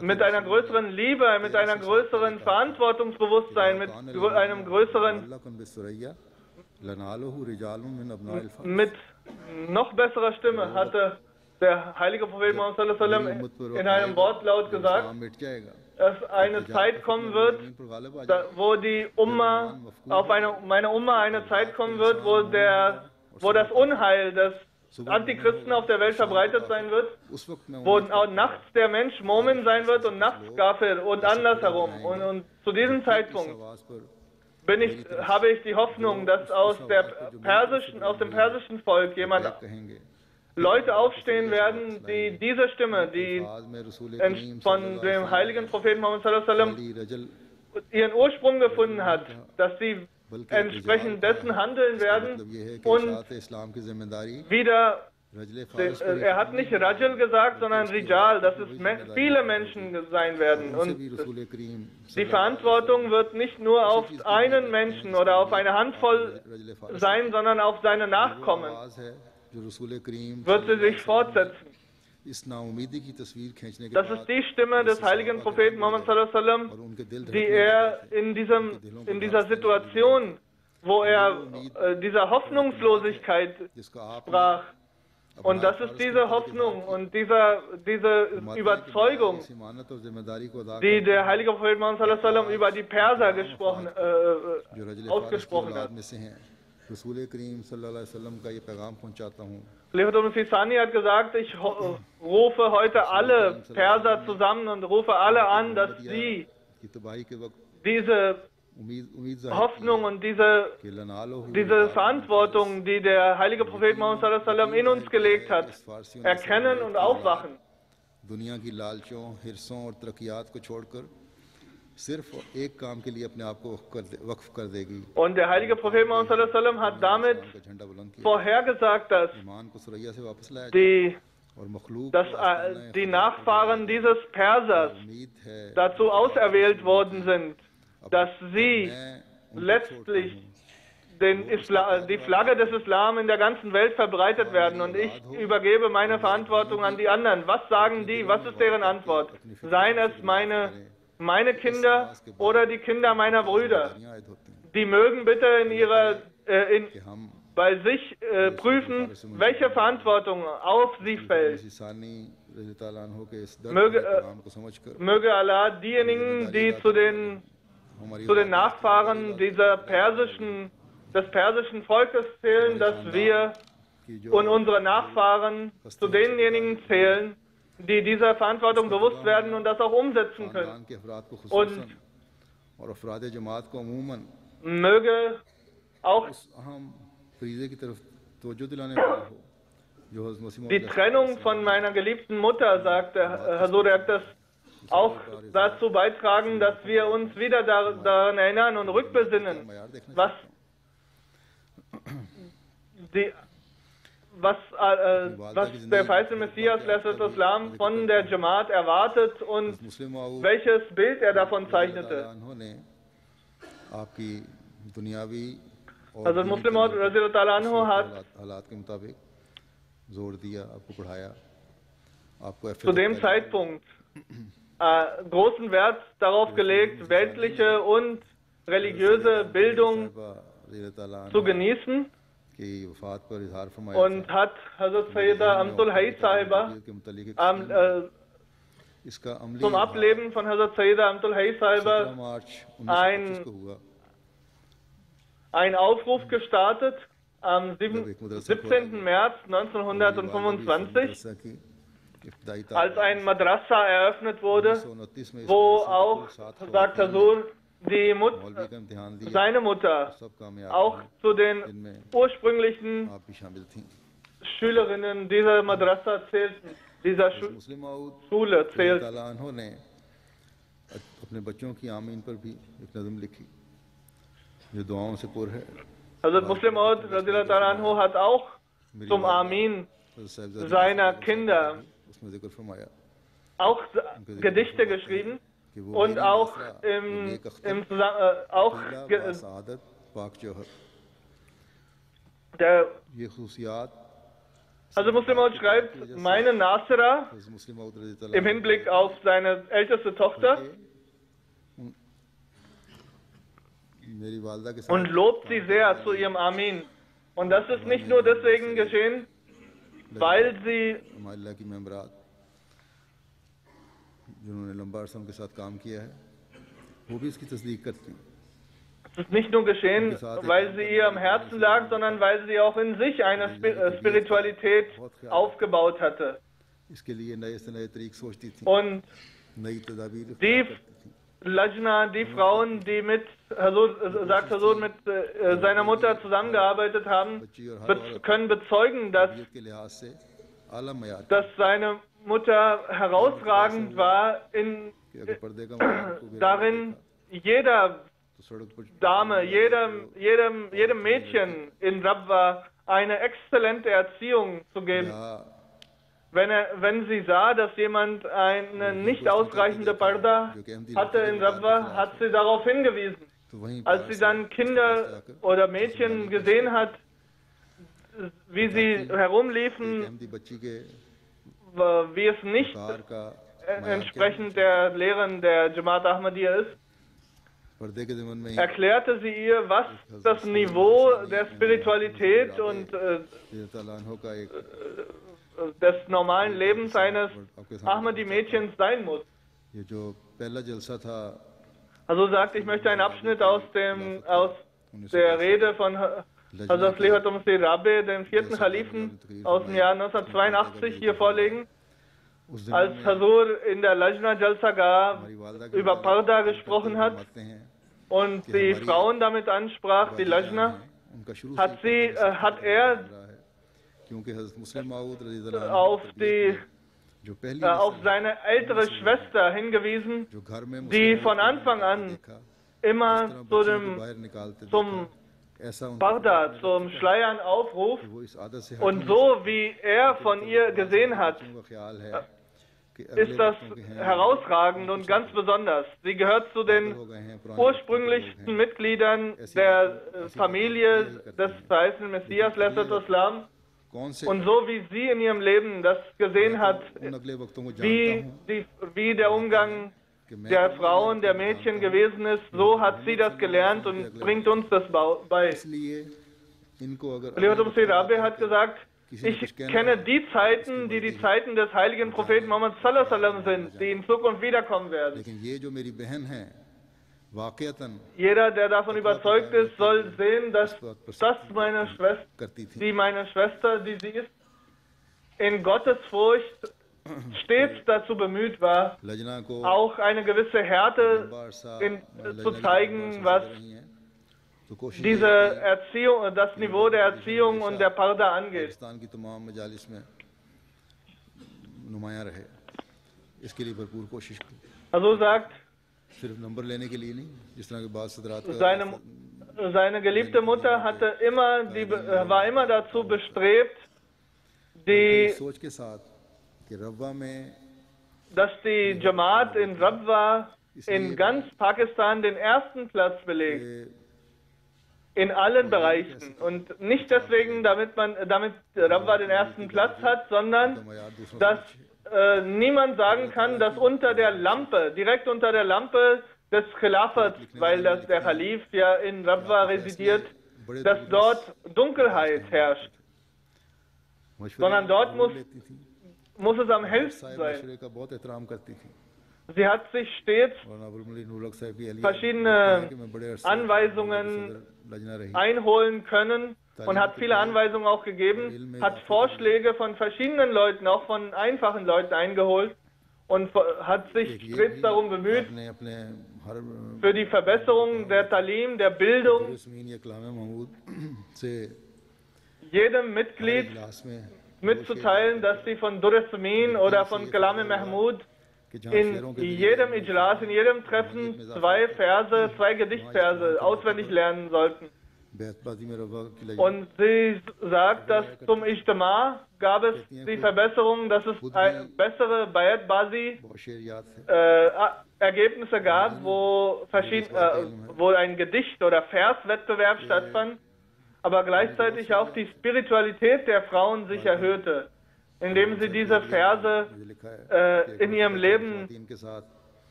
mit einer größeren Liebe, mit einer größeren Verantwortungsbewusstsein, mit einem größeren mit noch besserer Stimme hatte der heilige Prophet Muhammad in einem Wortlaut gesagt, dass eine Zeit kommen wird, wo die Umma, auf eine, meine Umma eine Zeit kommen wird, wo, der, wo das Unheil des Antichristen auf der Welt verbreitet sein wird, wo nachts der Mensch Momin sein wird und nachts Gafir und andersherum. Und, und zu diesem Zeitpunkt bin ich, habe ich die Hoffnung, dass aus, der persischen, aus dem persischen Volk jemand Leute aufstehen werden, die diese Stimme, die von dem heiligen Propheten Muhammad ihren Ursprung gefunden hat, dass sie entsprechend dessen handeln werden und wieder äh, er hat nicht Rajal gesagt, sondern Rijal, dass es viele Menschen sein werden. Und die Verantwortung wird nicht nur auf einen Menschen oder auf eine Handvoll sein, sondern auf seine Nachkommen. Wird sie sich fortsetzen. Das ist die Stimme des heiligen Propheten Muhammad, die er in, diesem, in dieser Situation, wo er äh, dieser Hoffnungslosigkeit sprach, Und das ist diese Hoffnung und dieser, diese Überzeugung, इस ईमानत और जिम्मेदारी को अदा die der heilige Prophet Muhammad sallallahu alaihi wasallam über die Perser gesprochen, जो äh, रजल ausgesprochen फारिस hat. की औलाद में से हैं रसूल करीम सल्लल्लाहु अलैहि वसल्लम का ये पैगाम पहुंचाता हूँ Khalifatul Sani hat gesagt, ich ho- rufe heute alle Perser zusammen und rufe alle an, dass sie कि तबाही के वक्त diese उम्मीद उम्मीद जाहिर Hoffnung und diese, की कि लनालो हुई diese Verantwortung, die der heilige Prophet Muhammad sallallahu alaihi wasallam in uns gelegt hat, erkennen und aufwachen. दुनिया की लालचों हिरसों और तरक्यात को छोड़कर सिर्फ एक काम के लिए अपने आप को वक्फ कर दे, वक्फ कर देगी Und der heilige Prophet Muhammad sallallahu alaihi wasallam hat damit इस्लाम का झंडा बुलंद किया vorhergesagt, dass ईमान को सुरैया से वापस लाया जाए die, और मखलूक dass को äh, आस्ताना die खुदा Nachfahren dieses Persers उम्मीद है dazu auserwählt worden sind, dass sie letztlich die Flagge des Islam in der ganzen Welt verbreitet werden. Und ich übergebe meine Verantwortung an die anderen. Was sagen die? Was ist deren Antwort? Seien es meine, meine Kinder oder die Kinder meiner Brüder. Die mögen bitte in ihrer, äh, in, bei sich äh, prüfen, welche Verantwortung auf sie fällt. Möge, äh, möge Allah diejenigen, die zu den zu den Nachfahren dieser persischen, des persischen Volkes zählen, dass wir und unsere Nachfahren zu denjenigen zählen, die dieser Verantwortung bewusst werden und das auch umsetzen können. Und möge auch die Trennung von meiner geliebten Mutter, sagte Herr er dass auch dazu beitragen, dass wir uns wieder daran erinnern und rückbesinnen, was die, was, äh, was der falsche Messias Islam von der Jamaat erwartet und welches Bild er davon zeichnete. Also Muslim anhu hat zu dem Zeitpunkt äh, großen Wert darauf gelegt, weltliche und religiöse Bildung zu genießen. Und hat Hazrat Sayyidah Amtul Hayy Sahiba am, äh, zum Ableben von Hazrat Sayyidah Amtul Hayy Sahiba ein, ein Aufruf gestartet am 17. März 1925 als तालीम ein Madrasa eröffnet wurde, 1929 में इस wo मदरसे को auch, सात sagt ख़वातीन Hazur, die Mut, मौलवी का इम्तिहान दिया seine Mutter सब कामयाब auch हुए, zu den ursprünglichen आप भी शामिल थी Schülerinnen dieser Madrasa zählten, dieser Schu मुस्लिम माऊद Schule zählten. ताला ने अपने बच्चों की आमीन पर भी एक नज़म लिखी जो दुआओं से पुर है Also Muslim Maud Radhiyallahu ta'ala anhu hat auch मेरी zum वालिदा Amin हज़रत साहिबजादी seiner की Kinder उसमें जिक्र फरमाया auch Gedichte geschrieben und auch ähm, im, im Zusammenhang, äh, auch der also Muslim schreibt, meine Nasra im Hinblick auf seine älteste Tochter und lobt sie sehr zu ihrem Amin. Und das ist nicht nur deswegen geschehen, weil sie es ist nicht nur geschehen, weil sie ihr am Herzen lag, sondern weil sie auch in sich eine Spiritualität aufgebaut hatte. Und die Lajna, die Frauen, die mit Hassan, äh, sagt Hassan, mit äh, äh, seiner Mutter zusammengearbeitet haben, können bezeugen, dass, dass seine Mutter herausragend war in, äh, darin, jeder Dame, jedem, jedem, jedem Mädchen in Rabwa eine exzellente Erziehung zu geben wenn, er, wenn sie sah, dass jemand eine nicht ausreichende Parda hatte in Sabwa, hat sie darauf hingewiesen. Als sie dann Kinder oder Mädchen gesehen hat, wie sie herumliefen, wie es nicht äh, entsprechend der Lehren der Jamaat Ahmadiyya ist, erklärte sie ihr, was das Niveau der Spiritualität und äh, des normalen Lebens eines Ahmadi-Mädchens sein muss. Also sagt, ich möchte einen Abschnitt aus, dem, aus der Rede von Hazrat Lehatum Rabe, dem vierten Kalifen aus dem Jahr 1982 hier vorlegen. Als Hazur in der Lajna Jalsaga über Parda gesprochen hat und die Frauen damit ansprach, die Lajna, hat, sie, äh, hat er auf, die, äh, auf seine ältere Schwester hingewiesen, die von Anfang an immer zu dem, zum Barda, zum Schleiern aufruft und so wie er von ihr gesehen hat, äh, ist das herausragend und ganz besonders. Sie gehört zu den ursprünglichsten Mitgliedern der äh, Familie des verheißenen Messias, Lesser Islam. Und so wie sie in ihrem Leben das gesehen hat, wie, die, wie der Umgang der Frauen, der Mädchen gewesen ist, so hat sie das gelernt und bringt uns das bei. Leotum Sirabe hat gesagt, ich kenne die Zeiten, die die Zeiten des heiligen Propheten Muhammad sind, die in Zukunft wiederkommen werden. Jeder, der davon überzeugt ist, soll sehen, dass das meine Schwester, die meine Schwester, die sie ist, in Gottes Furcht stets dazu bemüht war, auch eine gewisse Härte in, zu zeigen, was diese Erziehung, das Niveau der Erziehung und der Parda angeht. Also sagt seine, seine geliebte Mutter hatte immer die, war immer dazu bestrebt, die, dass die Jamaat in Rabwa in ganz Pakistan den ersten Platz belegt. In allen Bereichen. Und nicht deswegen, damit man, damit Rabwa den ersten Platz hat, sondern dass äh, niemand sagen kann, dass unter der Lampe, direkt unter der Lampe des Khilafats, weil das der Khalif ja in Rabwa residiert, dass dort Dunkelheit herrscht. Sondern dort muss, muss es am hellsten sein. Sie hat sich stets verschiedene Anweisungen einholen können und hat viele Anweisungen auch gegeben, hat Vorschläge von verschiedenen Leuten, auch von einfachen Leuten eingeholt und hat sich stets darum bemüht, für die Verbesserung der Talim, der Bildung, jedem Mitglied mitzuteilen, dass sie von Durasmin oder von Kalame Mahmud in jedem Ijlas, in jedem Treffen zwei Verse, zwei Gedichtverse auswendig lernen sollten. Und sie sagt, dass zum Ijtima gab es die Verbesserung, dass es bessere Bayat Bazi äh, Ergebnisse gab, wo, äh, wo ein Gedicht- oder Verswettbewerb stattfand, aber gleichzeitig auch die Spiritualität der Frauen sich erhöhte, indem sie diese Verse äh, in ihrem Leben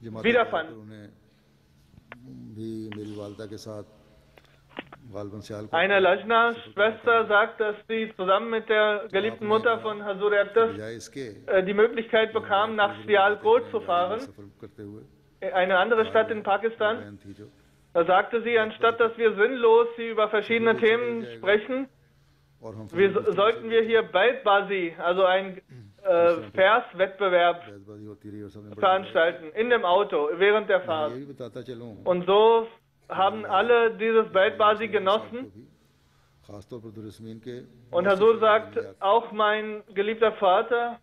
wiederfanden. Eine Lajna-Schwester sagt, dass sie zusammen mit der geliebten Mutter von Hazur Akdas äh, die Möglichkeit bekam, nach Sialkot zu fahren, eine andere Stadt in Pakistan. Da sagte sie, anstatt dass wir sinnlos sie über verschiedene Themen sprechen, wir, sollten wir hier Baitbazi, also ein äh, Verswettbewerb veranstalten in dem Auto während der Fahrt. Und so haben alle dieses Weltbasi genossen. Und Hazur sagt, auch mein geliebter Vater,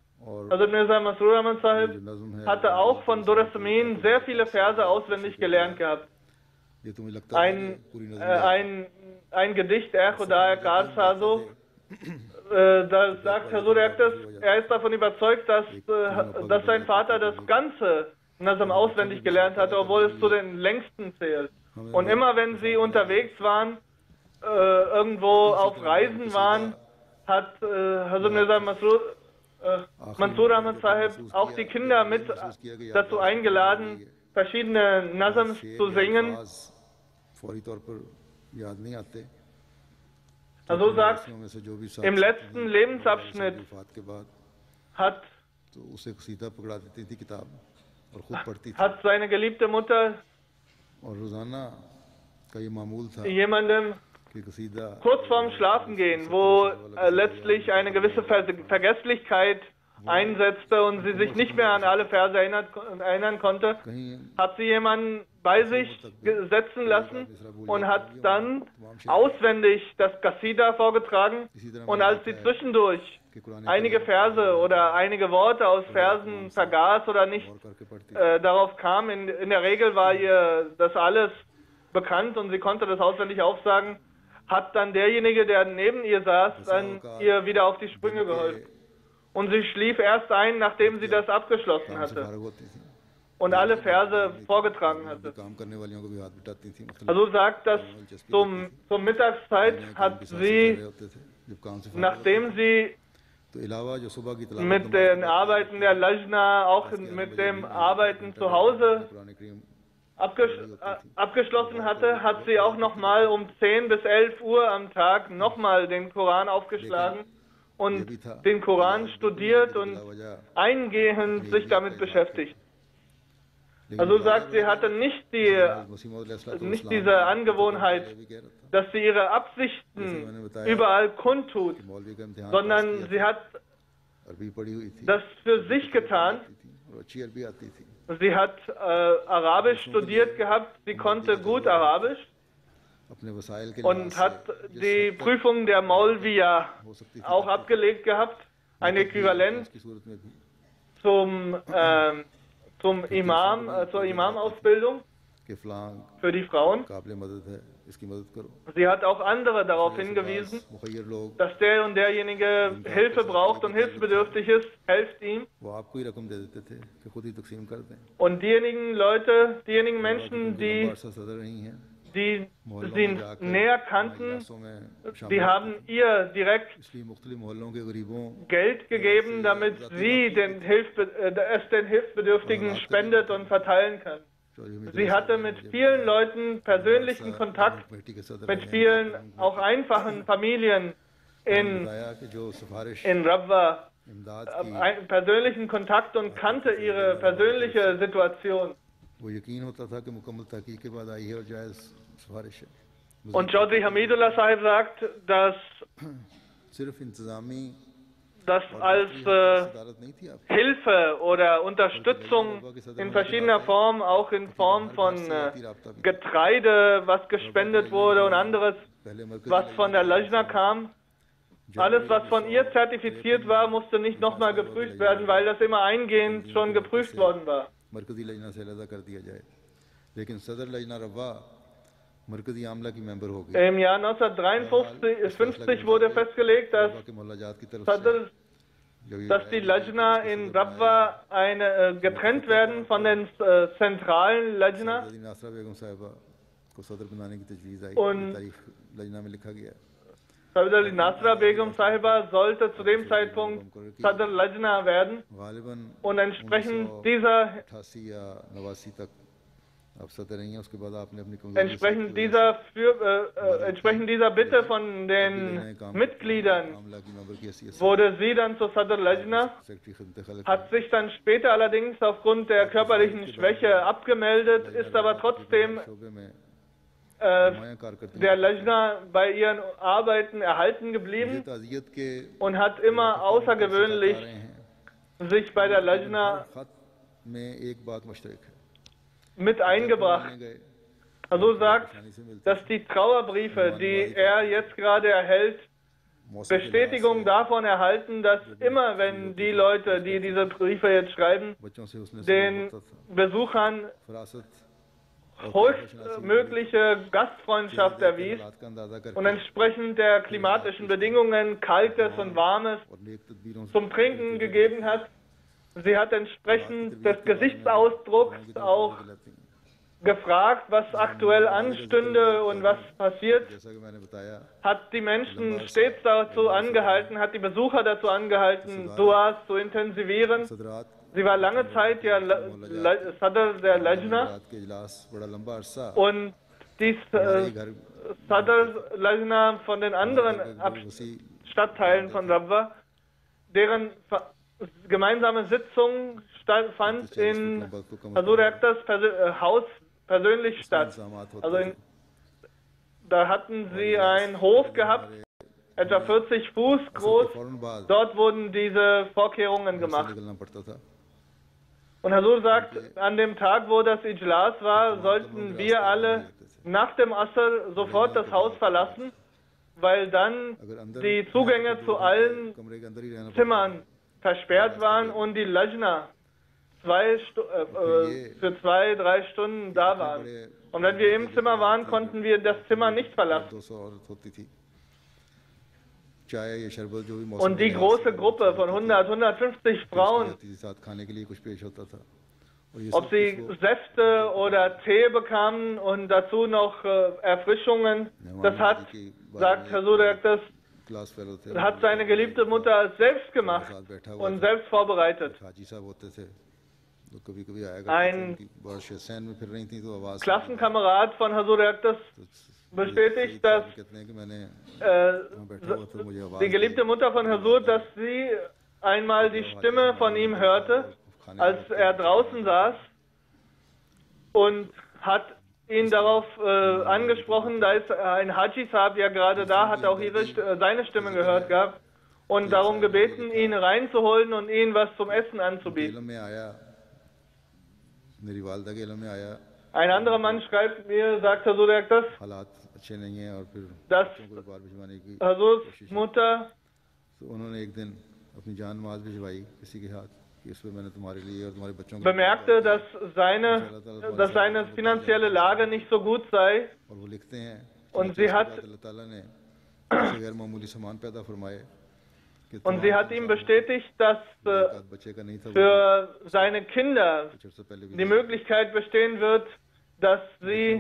also Mirza Masrur Rahman Sahib, hatte auch von Durasmin sehr viele Verse auswendig gelernt gehabt. Ein, äh, ein, ein Gedicht, Er Khuda, Er äh, da sagt Hazur er ist davon überzeugt, dass, äh, dass sein Vater das ganze Nazam auswendig gelernt hatte, obwohl es zu den längsten zählt. Und immer wenn sie unterwegs waren, äh, irgendwo auf Reisen waren, hat äh, Masrur, äh, Mansur Ahmad Sahib auch die Kinder mit dazu eingeladen, verschiedene Nazams zu singen. Also sagt, im letzten Lebensabschnitt hat, hat seine geliebte Mutter jemandem kurz vorm Schlafengehen, wo äh, letztlich eine gewisse Ver Vergesslichkeit einsetzte und sie sich nicht mehr an alle Verse erinnert, erinnern konnte, hat sie jemanden bei sich setzen lassen und hat dann auswendig das Kassida vorgetragen. Und als sie zwischendurch einige Verse oder einige Worte aus Versen vergaß oder nicht äh, darauf kam. In, in der Regel war ihr das alles bekannt und sie konnte das auswendig aufsagen. Hat dann derjenige, der neben ihr saß, dann ihr wieder auf die Sprünge geholfen. Und sie schlief erst ein, nachdem sie das abgeschlossen hatte und alle Verse vorgetragen hatte. Also sagt, dass zum, zur Mittagszeit hat sie, nachdem sie mit den Arbeiten der Lajna, auch mit dem Arbeiten zu Hause abges äh, abgeschlossen hatte, hat sie auch nochmal um 10 bis 11 Uhr am Tag nochmal den Koran aufgeschlagen und den Koran studiert und eingehend sich damit beschäftigt. Also sagt, sie hatte nicht, die, also nicht diese Angewohnheit, dass sie ihre Absichten überall kundtut, sondern sie hat das für sich getan. Sie hat äh, Arabisch studiert gehabt, sie konnte gut Arabisch und hat die Prüfung der Maulvia auch abgelegt gehabt, ein Äquivalent zum äh, zum Imam, äh, zur Imam-Ausbildung. Für die Frauen. Sie hat auch andere darauf hingewiesen, dass der und derjenige Hilfe braucht und hilfsbedürftig ist, helft ihm. Und diejenigen Leute, diejenigen Menschen, die die sie näher kannten, die haben ihr direkt Geld gegeben, damit sie den äh, es den Hilfsbedürftigen spendet und verteilen kann. Sie hatte mit vielen Leuten persönlichen Kontakt, mit vielen auch einfachen Familien in, in Rabwa, äh, persönlichen Kontakt und kannte ihre persönliche Situation. Und Chaudhry Hamidullah Sahib sagt, dass das als äh, Hilfe oder Unterstützung in verschiedener Form, auch in Form von äh, Getreide, was gespendet wurde und anderes, was von der Lajna kam, alles, was von ihr zertifiziert war, musste nicht nochmal geprüft werden, weil das immer eingehend schon geprüft worden war. मरकजी लजना से अलहदा कर दिया जाए लेकिन सदर लजना रवा मरकजी आमला की मेंबर हो गई Im Jahr 1953 wurde festgelegt, dass, रवा के मोहल्लाजात की तरफ Sadr, से जब ये dass die Lajna in Rabwa eine, äh, getrennt werden von den äh, zentralen Lajna. सदर Sayyid Ali Nasra Begum Sahiba sollte zu dem Zeitpunkt Sadr Lajna werden und entsprechend dieser Entsprechend dieser, für, äh, äh, entsprechend dieser Bitte von den Mitgliedern wurde sie dann zu Sadr Lajna, hat sich dann später allerdings aufgrund der körperlichen Schwäche abgemeldet, ist aber trotzdem äh, der Lajna bei ihren Arbeiten erhalten geblieben und hat immer außergewöhnlich sich bei der Lajna mit eingebracht. Also sagt, dass die Trauerbriefe, die er jetzt gerade erhält, Bestätigung davon erhalten, dass immer, wenn die Leute, die diese Briefe jetzt schreiben, den Besuchern höchstmögliche Gastfreundschaft erwies. Und entsprechend der klimatischen Bedingungen kaltes und warmes zum Trinken gegeben hat. Sie hat entsprechend des Gesichtsausdrucks auch gefragt, was aktuell anstünde und was passiert, hat die Menschen stets dazu angehalten, hat die Besucher dazu angehalten, Duas zu intensivieren. Sie war lange Zeit ja Sadr der Lajna und dies äh, Sadr Lajna von den anderen Ab Stadtteilen von Rabwa, deren gemeinsame Sitzung fand in Hazur Akhtas äh, Haus persönlich statt. Also in, da hatten sie einen Hof gehabt, etwa 40 Fuß groß. Dort wurden diese Vorkehrungen gemacht. Und Hasur sagt, an dem Tag, wo das Ijlas war, sollten wir alle nach dem Asr sofort das Haus verlassen, weil dann die Zugänge zu allen Zimmern versperrt waren und die Lajna zwei äh, äh für zwei, drei Stunden da waren. Und wenn wir im Zimmer waren, konnten wir das Zimmer nicht verlassen. Und die große Gruppe von 100, 150 Frauen, ob sie Säfte oder Tee bekamen und dazu noch Erfrischungen, das hat, sagt Herr Sudak, das hat seine geliebte Mutter selbst gemacht und selbst vorbereitet. Ein Klassenkamerad von Hazur Yaktas bestätigt, dass äh, die geliebte Mutter von Hasur, dass sie einmal die Stimme von ihm hörte, als er draußen saß und hat ihn darauf äh, angesprochen, da ist ein Haji Saab ja gerade da, hat auch ihre, äh, seine Stimme gehört gehabt und darum gebeten, ihn reinzuholen und ihnen was zum Essen anzubieten. Ein anderer Mann schreibt mir, sagt Hasur, dass dass Hazurs Mutter bemerkte, dass seine, dass seine finanzielle Lage nicht so gut sei. Und sie hat und sie hat ihm bestätigt, dass äh, für seine Kinder die Möglichkeit bestehen wird, dass sie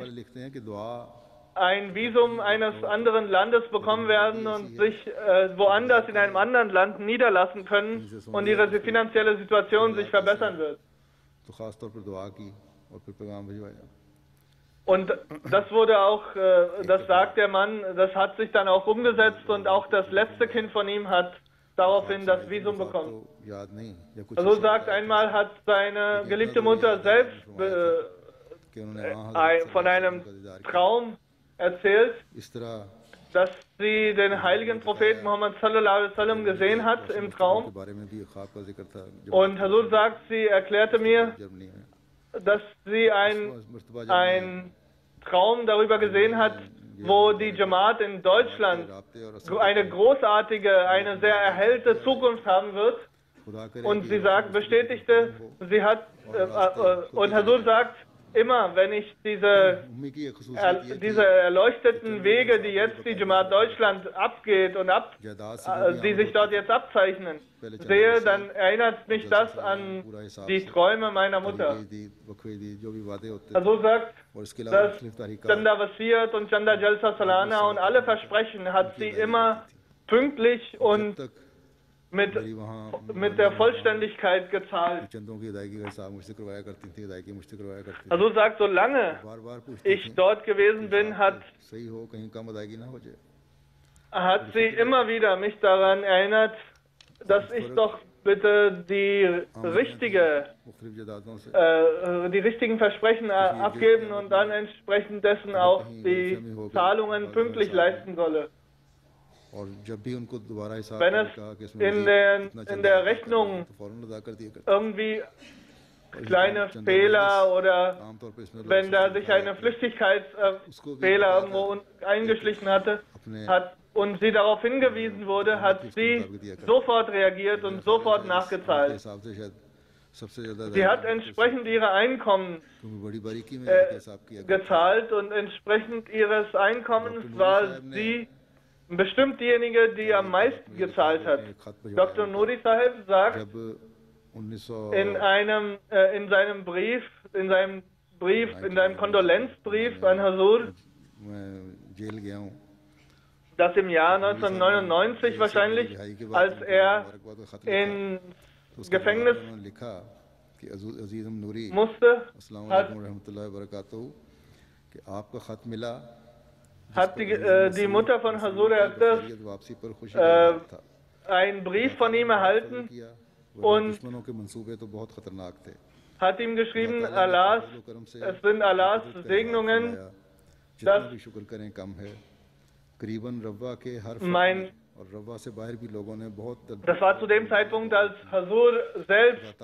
ein Visum eines anderen Landes bekommen werden und sich äh, woanders in einem anderen Land niederlassen können und ihre finanzielle Situation sich verbessern wird. Und das wurde auch, äh, das sagt der Mann, das hat sich dann auch umgesetzt und auch das letzte Kind von ihm hat daraufhin das Visum bekommen. Also sagt einmal hat seine geliebte Mutter selbst äh, von einem Traum erzählt, dass sie den heiligen Propheten Muhammad sallallahu alaihi wasallam gesehen hat im Traum. Und Hazur sagt, sie erklärte mir, dass sie einen Traum darüber gesehen hat, wo die Jamaat in Deutschland eine großartige, eine sehr erhellte Zukunft haben wird. Und sie sagt, bestätigte, sie hat, äh, äh, und Hazur sagt, immer, wenn ich diese, diese erleuchteten Wege, die jetzt die Jamaat Deutschland abgeht und ab, äh, die sich dort jetzt abzeichnen, sehe, dann erinnert mich das an die Träume meiner Mutter. Also, also sagt, dass Chanda Wasiat und Chanda Jalsa Salana und alle Versprechen hat sie immer pünktlich und mit, mit der Vollständigkeit gezahlt. Also sagt, solange ich dort gewesen bin, hat, hat sie immer wieder mich daran erinnert, dass ich doch bitte die richtige, äh, die richtigen Versprechen abgeben und dann entsprechend dessen auch die Zahlungen pünktlich leisten solle. Wenn es in, den, in der Rechnung irgendwie kleine Fehler oder wenn da sich eine Flüchtigkeitsfehler äh, irgendwo eingeschlichen hatte, hat und sie darauf hingewiesen wurde, hat sie sofort reagiert und sofort nachgezahlt. Sie hat entsprechend ihre Einkommen äh, gezahlt und entsprechend ihres Einkommens war sie Bestimmt diejenige, die am meisten gezahlt hat. Dr. Nuri Sahib sagt in, einem, äh, in seinem Brief, in seinem Brief, in seinem Kondolenzbrief an Hazur, dass im Jahr 1999 wahrscheinlich, als er ins Gefängnis musste, hat, hat die, äh, die Mutter von Hazura Akhtar äh, einen Brief von ihm erhalten und hat ihm geschrieben, Allahs, es sind Allahs Segnungen, dass mein das war zu dem Zeitpunkt, als Hazur selbst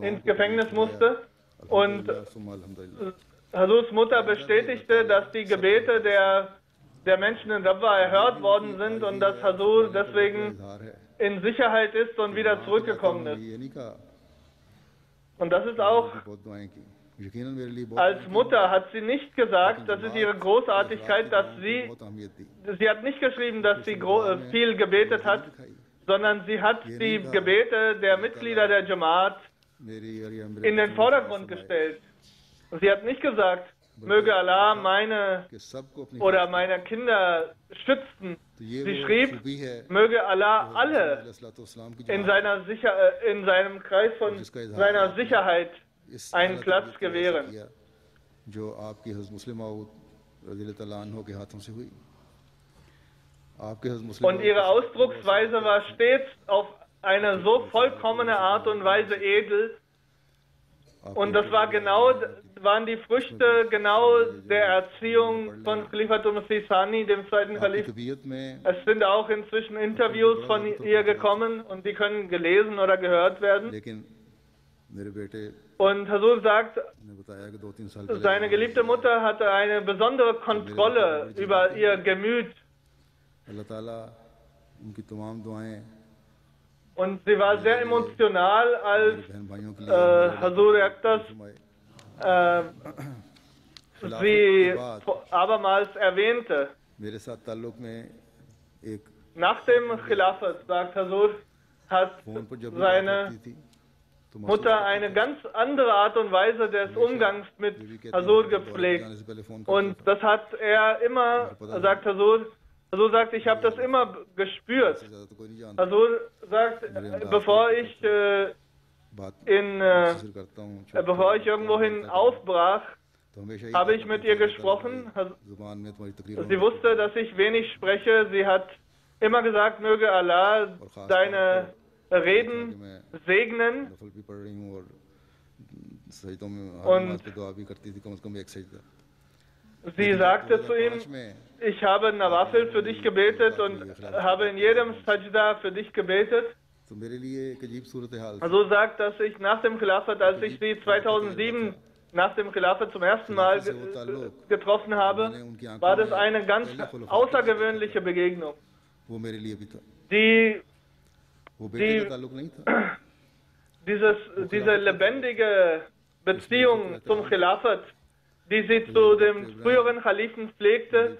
ins Gefängnis musste und Jesus Mutter bestätigte, dass die Gebete der, der Menschen in Rabwa erhört worden sind und dass Hazur deswegen in Sicherheit ist und wieder zurückgekommen ist. Und das ist auch, als Mutter hat sie nicht gesagt, das ist ihre Großartigkeit, dass sie, sie hat nicht geschrieben, dass sie viel gebetet hat, sondern sie hat die Gebete der Mitglieder der Jamaat in den Vordergrund gestellt. Sie hat nicht gesagt, möge Allah meine कि सबको अपनी oder meine Kinder schützen. तो ये Sie वो schrieb, खूबी है möge Allah alle अलैहिस्सलाम की in जमात seiner Sicher äh, in seinem Kreis von seiner Sicherheit इस einen अल्लाह Platz तबीयत की वजह से gewähren. किया, जो आपकी हज़रत मुस्लिम माऊद रज़ी अल्लाह अन्हो के हाथों से हुई आपके हज़रत मुस्लिम Und ihre Ausdrucksweise war stets auf eine so vollkommene Art und Weise edel. Und das war genau, waren die Früchte genau der Erziehung von Khalifa Masih Sani, dem zweiten Khalif. Es sind auch inzwischen Interviews von ihr gekommen und die können gelesen oder gehört werden. Und Hazur sagt, seine geliebte Mutter hatte eine besondere Kontrolle über ihr Gemüt. Und sie war sehr emotional, als äh, Hazur Akhtas äh, sie abermals erwähnte. Nach dem Khilafat, sagt Hazur, hat seine Mutter eine ganz andere Art und Weise des Umgangs mit Hazur gepflegt. Und das hat er immer, sagt Hazur, Hazur sagt, ich habe das immer gespürt. Hazur sagt, bevor ich äh, in, äh, äh, bevor ich irgendwohin ausbrach, habe ich mit ihr gesprochen. Also, sie wusste, dass ich wenig spreche. Sie hat immer gesagt, möge Allah deine Reden segnen. Und sie sagte zu ihm, ich habe Nawafil für dich gebetet und habe in jedem Sajda für dich gebetet. Also sagt, dass ich nach dem Khilafat, als ich sie 2007 nach dem Khilafat zum ersten Mal getroffen habe, war das eine ganz außergewöhnliche Begegnung. Die, die dieses, diese lebendige Beziehung zum Khilafat die sie zu dem früheren Kalifen pflegte,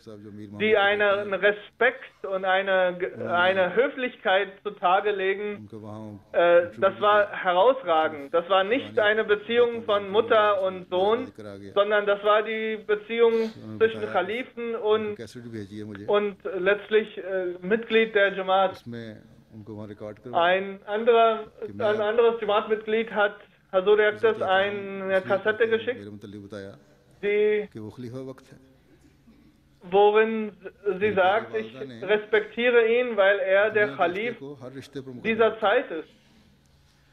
die einen Respekt und eine, eine Höflichkeit zutage legen, äh, das war herausragend. Das war nicht eine Beziehung von Mutter und Sohn, sondern das war die Beziehung zwischen Kalifen und, und äh, letztlich äh, Mitglied der Jamaat. Ein, anderer, ein anderes Jamaat-Mitglied hat Hazur Yaktas eine Kassette geschickt die, worin sie sagt, ich respektiere ihn, weil er der Khalif dieser Zeit ist.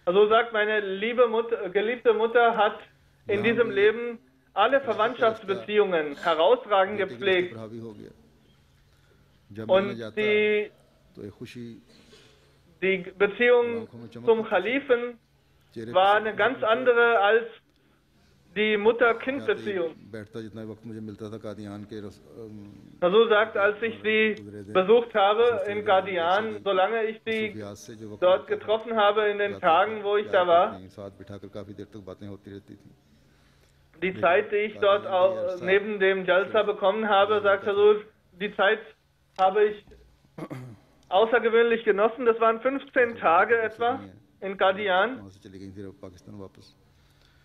Also sagt meine liebe Mutter, geliebte Mutter hat in diesem Leben alle Verwandtschaftsbeziehungen herausragend gepflegt. Und die, die Beziehung zum Khalifen war eine ganz andere als die Mutter-Kind-Beziehung. Rasul also sagt, als ich sie besucht habe in Gadian, solange ich sie dort getroffen habe in den Tagen, wo ich da war, die Zeit, die ich dort auch neben dem Jalsa bekommen habe, sagt Rasul, die Zeit habe ich außergewöhnlich genossen. Das waren 15 Tage etwa in Gadian.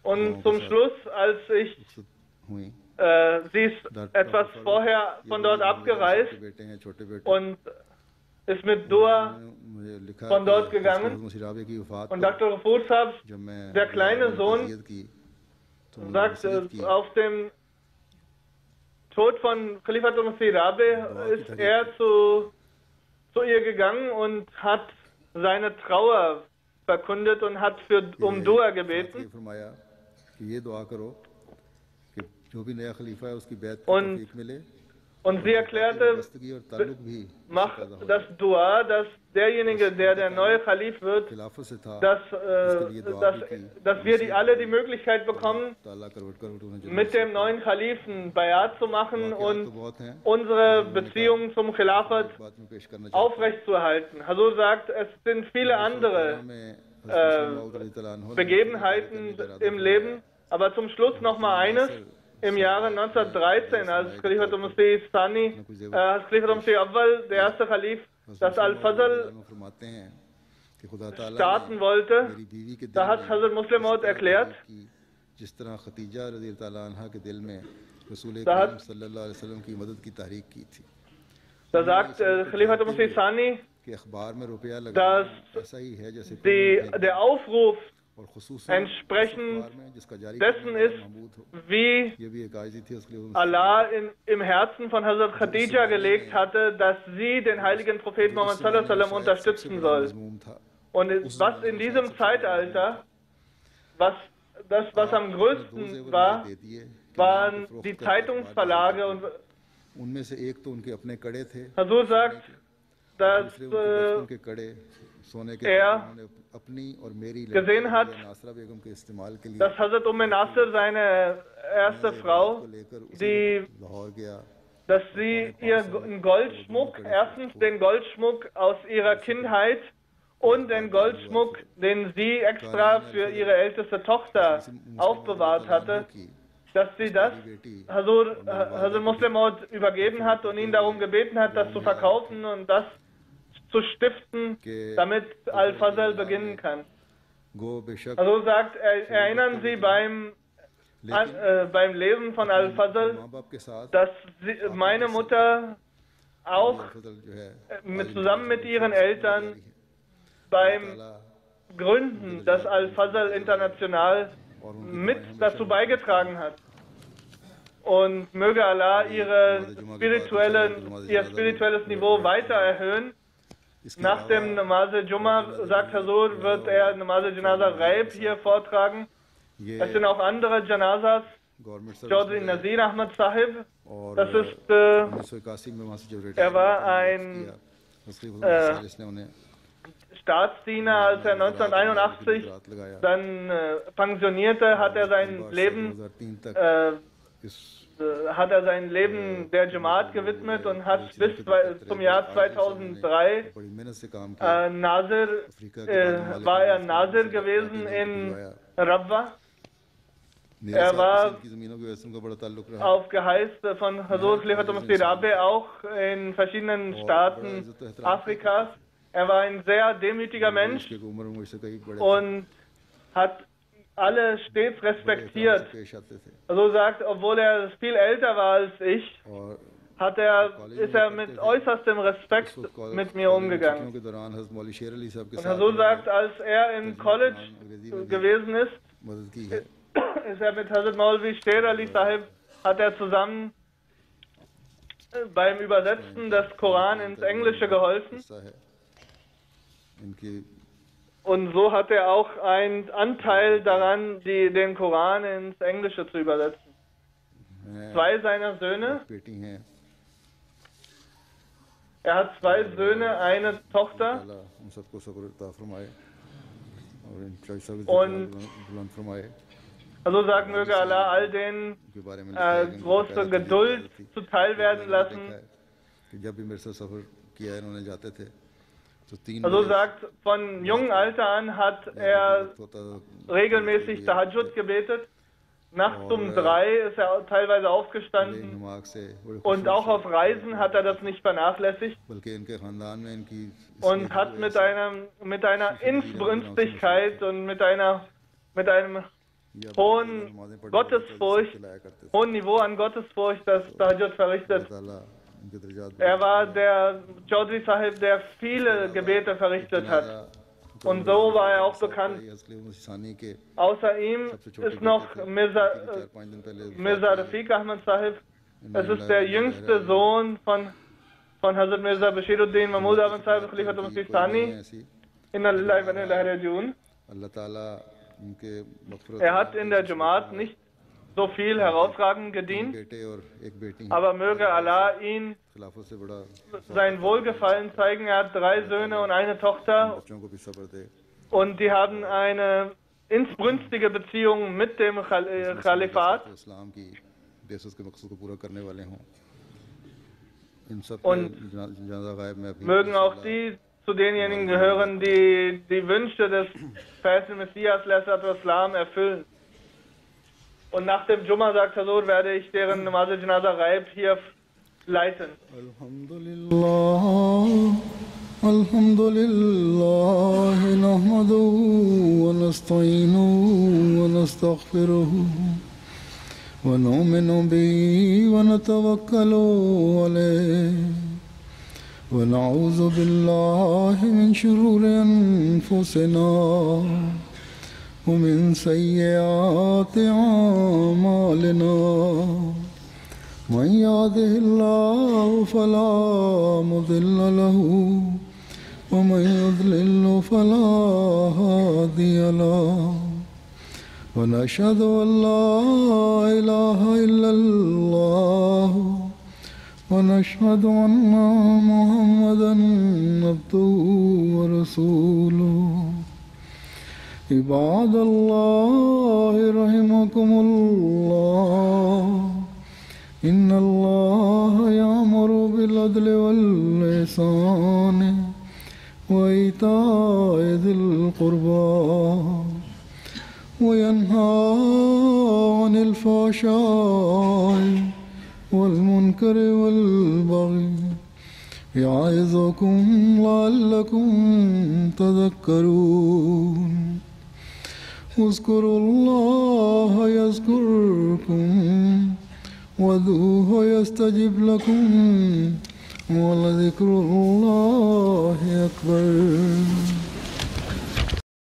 Und zum Schluss, als ich äh, sie ist etwas vorher von dort abgereist und ist mit Dua von dort gegangen. Und Dr. Rafur der kleine Sohn, sagt, auf dem Tod von Khalifa Masih ist er zu, zu ihr gegangen und hat seine Trauer verkündet und hat für, um Dua gebeten. Und, und sie erklärte, mach das Dua, dass derjenige, der der neue Khalif wird, dass, äh, dass, dass wir die, alle die Möglichkeit bekommen, mit dem neuen Kalifen Bayat zu machen und unsere Beziehungen zum Khilafat aufrechtzuerhalten. Hazur sagt, es sind viele andere äh, Begebenheiten im Leben. Aber zum Schluss noch mal eines. Im Jahre 1913, als Khalifat Musi Thani, äh, als Khalifat Musi Awal, der erste Khalif, das Al-Fazl starten wollte, da hat Hazrat Muslim Maud erklärt, da hat, da sagt äh, Khalifat Musi Sani, dass die, der Aufruf entsprechend dessen ist, wie Allah in, im Herzen von Hazrat Khadija gelegt hatte, dass sie den heiligen Propheten Muhammad unterstützen soll. Und was in diesem Zeitalter, was das, was am größten war, waren die Zeitungsverlage und Hazur sagt, dass er gesehen hat, dass Hazrat Umm Nasr seine erste Frau, die, dass sie ihren Goldschmuck, erstens den Goldschmuck aus ihrer Kindheit und den Goldschmuck, den sie extra für ihre älteste Tochter aufbewahrt hatte, dass sie das Hazur, Hazur Muslimot übergeben hat und ihn darum gebeten hat, das zu verkaufen und das zu stiften, damit Al-Fazl beginnen kann. Also sagt, er, erinnern Sie beim, äh, beim Leben von Al-Fazl, dass sie, meine Mutter auch äh, mit, zusammen mit ihren Eltern beim Gründen, dass Al-Fazl international mit dazu beigetragen hat. Und möge Allah ihre spirituellen, ihr spirituelles Niveau weiter erhöhen. Nach dem Namaz Jumma, sagt Hazur, wird er Namaz Janaza Raib hier vortragen. Es sind auch andere Janazas. Chaudhry Nazir Ahmad Sahib, äh, das ist, äh, er war ein äh, Staatsdiener, als er 1981 dann äh, pensionierte, hat er sein Leben äh, äh, hat er sein Leben der Jamaat gewidmet und hat bis zum Jahr 2003 äh, Nazir, äh, war er Nazir gewesen in Rabwa. Er war auf Geheiß äh, von Hazur Khalifat Masih Rabe auch in verschiedenen Staaten Afrikas. Er war ein sehr demütiger Mensch und hat alle stets respektiert. So also sagt, obwohl er viel älter war als ich, hat er, ist er mit äußerstem Respekt mit mir umgegangen. Und Hazul sagt, als er in College gewesen ist, ist er mit Hazrat Maulvi Sher Ali Sahib, hat er zusammen äh, beim Übersetzen des Koran ins Englische geholfen. Und so hat er auch einen Anteil daran, die, den Koran ins Englische zu übersetzen. Zwei seiner Söhne. Er hat zwei Söhne, eine Tochter. Und also sagen möge Allah all denen äh, große Geduld zuteil werden lassen. Also sagt, von jungem Alter an hat er regelmäßig Tahajjud gebetet. Nachts um drei ist er teilweise aufgestanden. Und auch auf Reisen hat er das nicht vernachlässigt. Und hat mit einer, mit einer Inbrünstigkeit und mit, einer, mit einem hohen Gottesfurcht, hohen Niveau an Gottesfurcht das Tahajjud verrichtet. Er war der Chaudhry Sahib, der viele Gebete verrichtet hat. Und so war er auch bekannt. Außer ihm ist noch Mirza, Mirza Rafiq Ahmad Sahib. Es ist der jüngste Sohn von, von Hazrat Mirza Bashiruddin Mahmud Ahmad Sahib Khalifatul Masih Thani. Wa inna ilaihi raji'un. Er hat in der Jamaat nicht so viel herausragend gedient, aber möge Allah ihn sein Wohlgefallen zeigen. Er hat drei Söhne und eine Tochter und die haben eine insbrünstige Beziehung mit dem äh, Khalifat. Und Mögen auch die zu denjenigen gehören, die die Wünsche des verheißenen Messias Islam erfüllen. Und nach dem Jumma, sagt Hazur, werde ich deren Namaz Janaza Ghaib hier leiten. لله الحمد لله نحمده ونستعينه ونستغفره ونؤمن به ونتوكل عليه ونعوذ بالله من شرور أنفسنا ومن سيئات أعمالنا من يهده الله فلا مضل له ومن يضلل فلا هادي له ونشهد أن لا إله إلا الله ونشهد أن محمدا عبده ورسوله عباد الله رحمكم الله. إن الله يأمر بالعدل والإحسان وإيتاء ذي القربى وينهى عن الفحشاء والمنكر والبغي يعظكم لعلكم تذكرون. اذكروا الله يذكركم وذوه يستجب لكم ولذكر الله أكبر.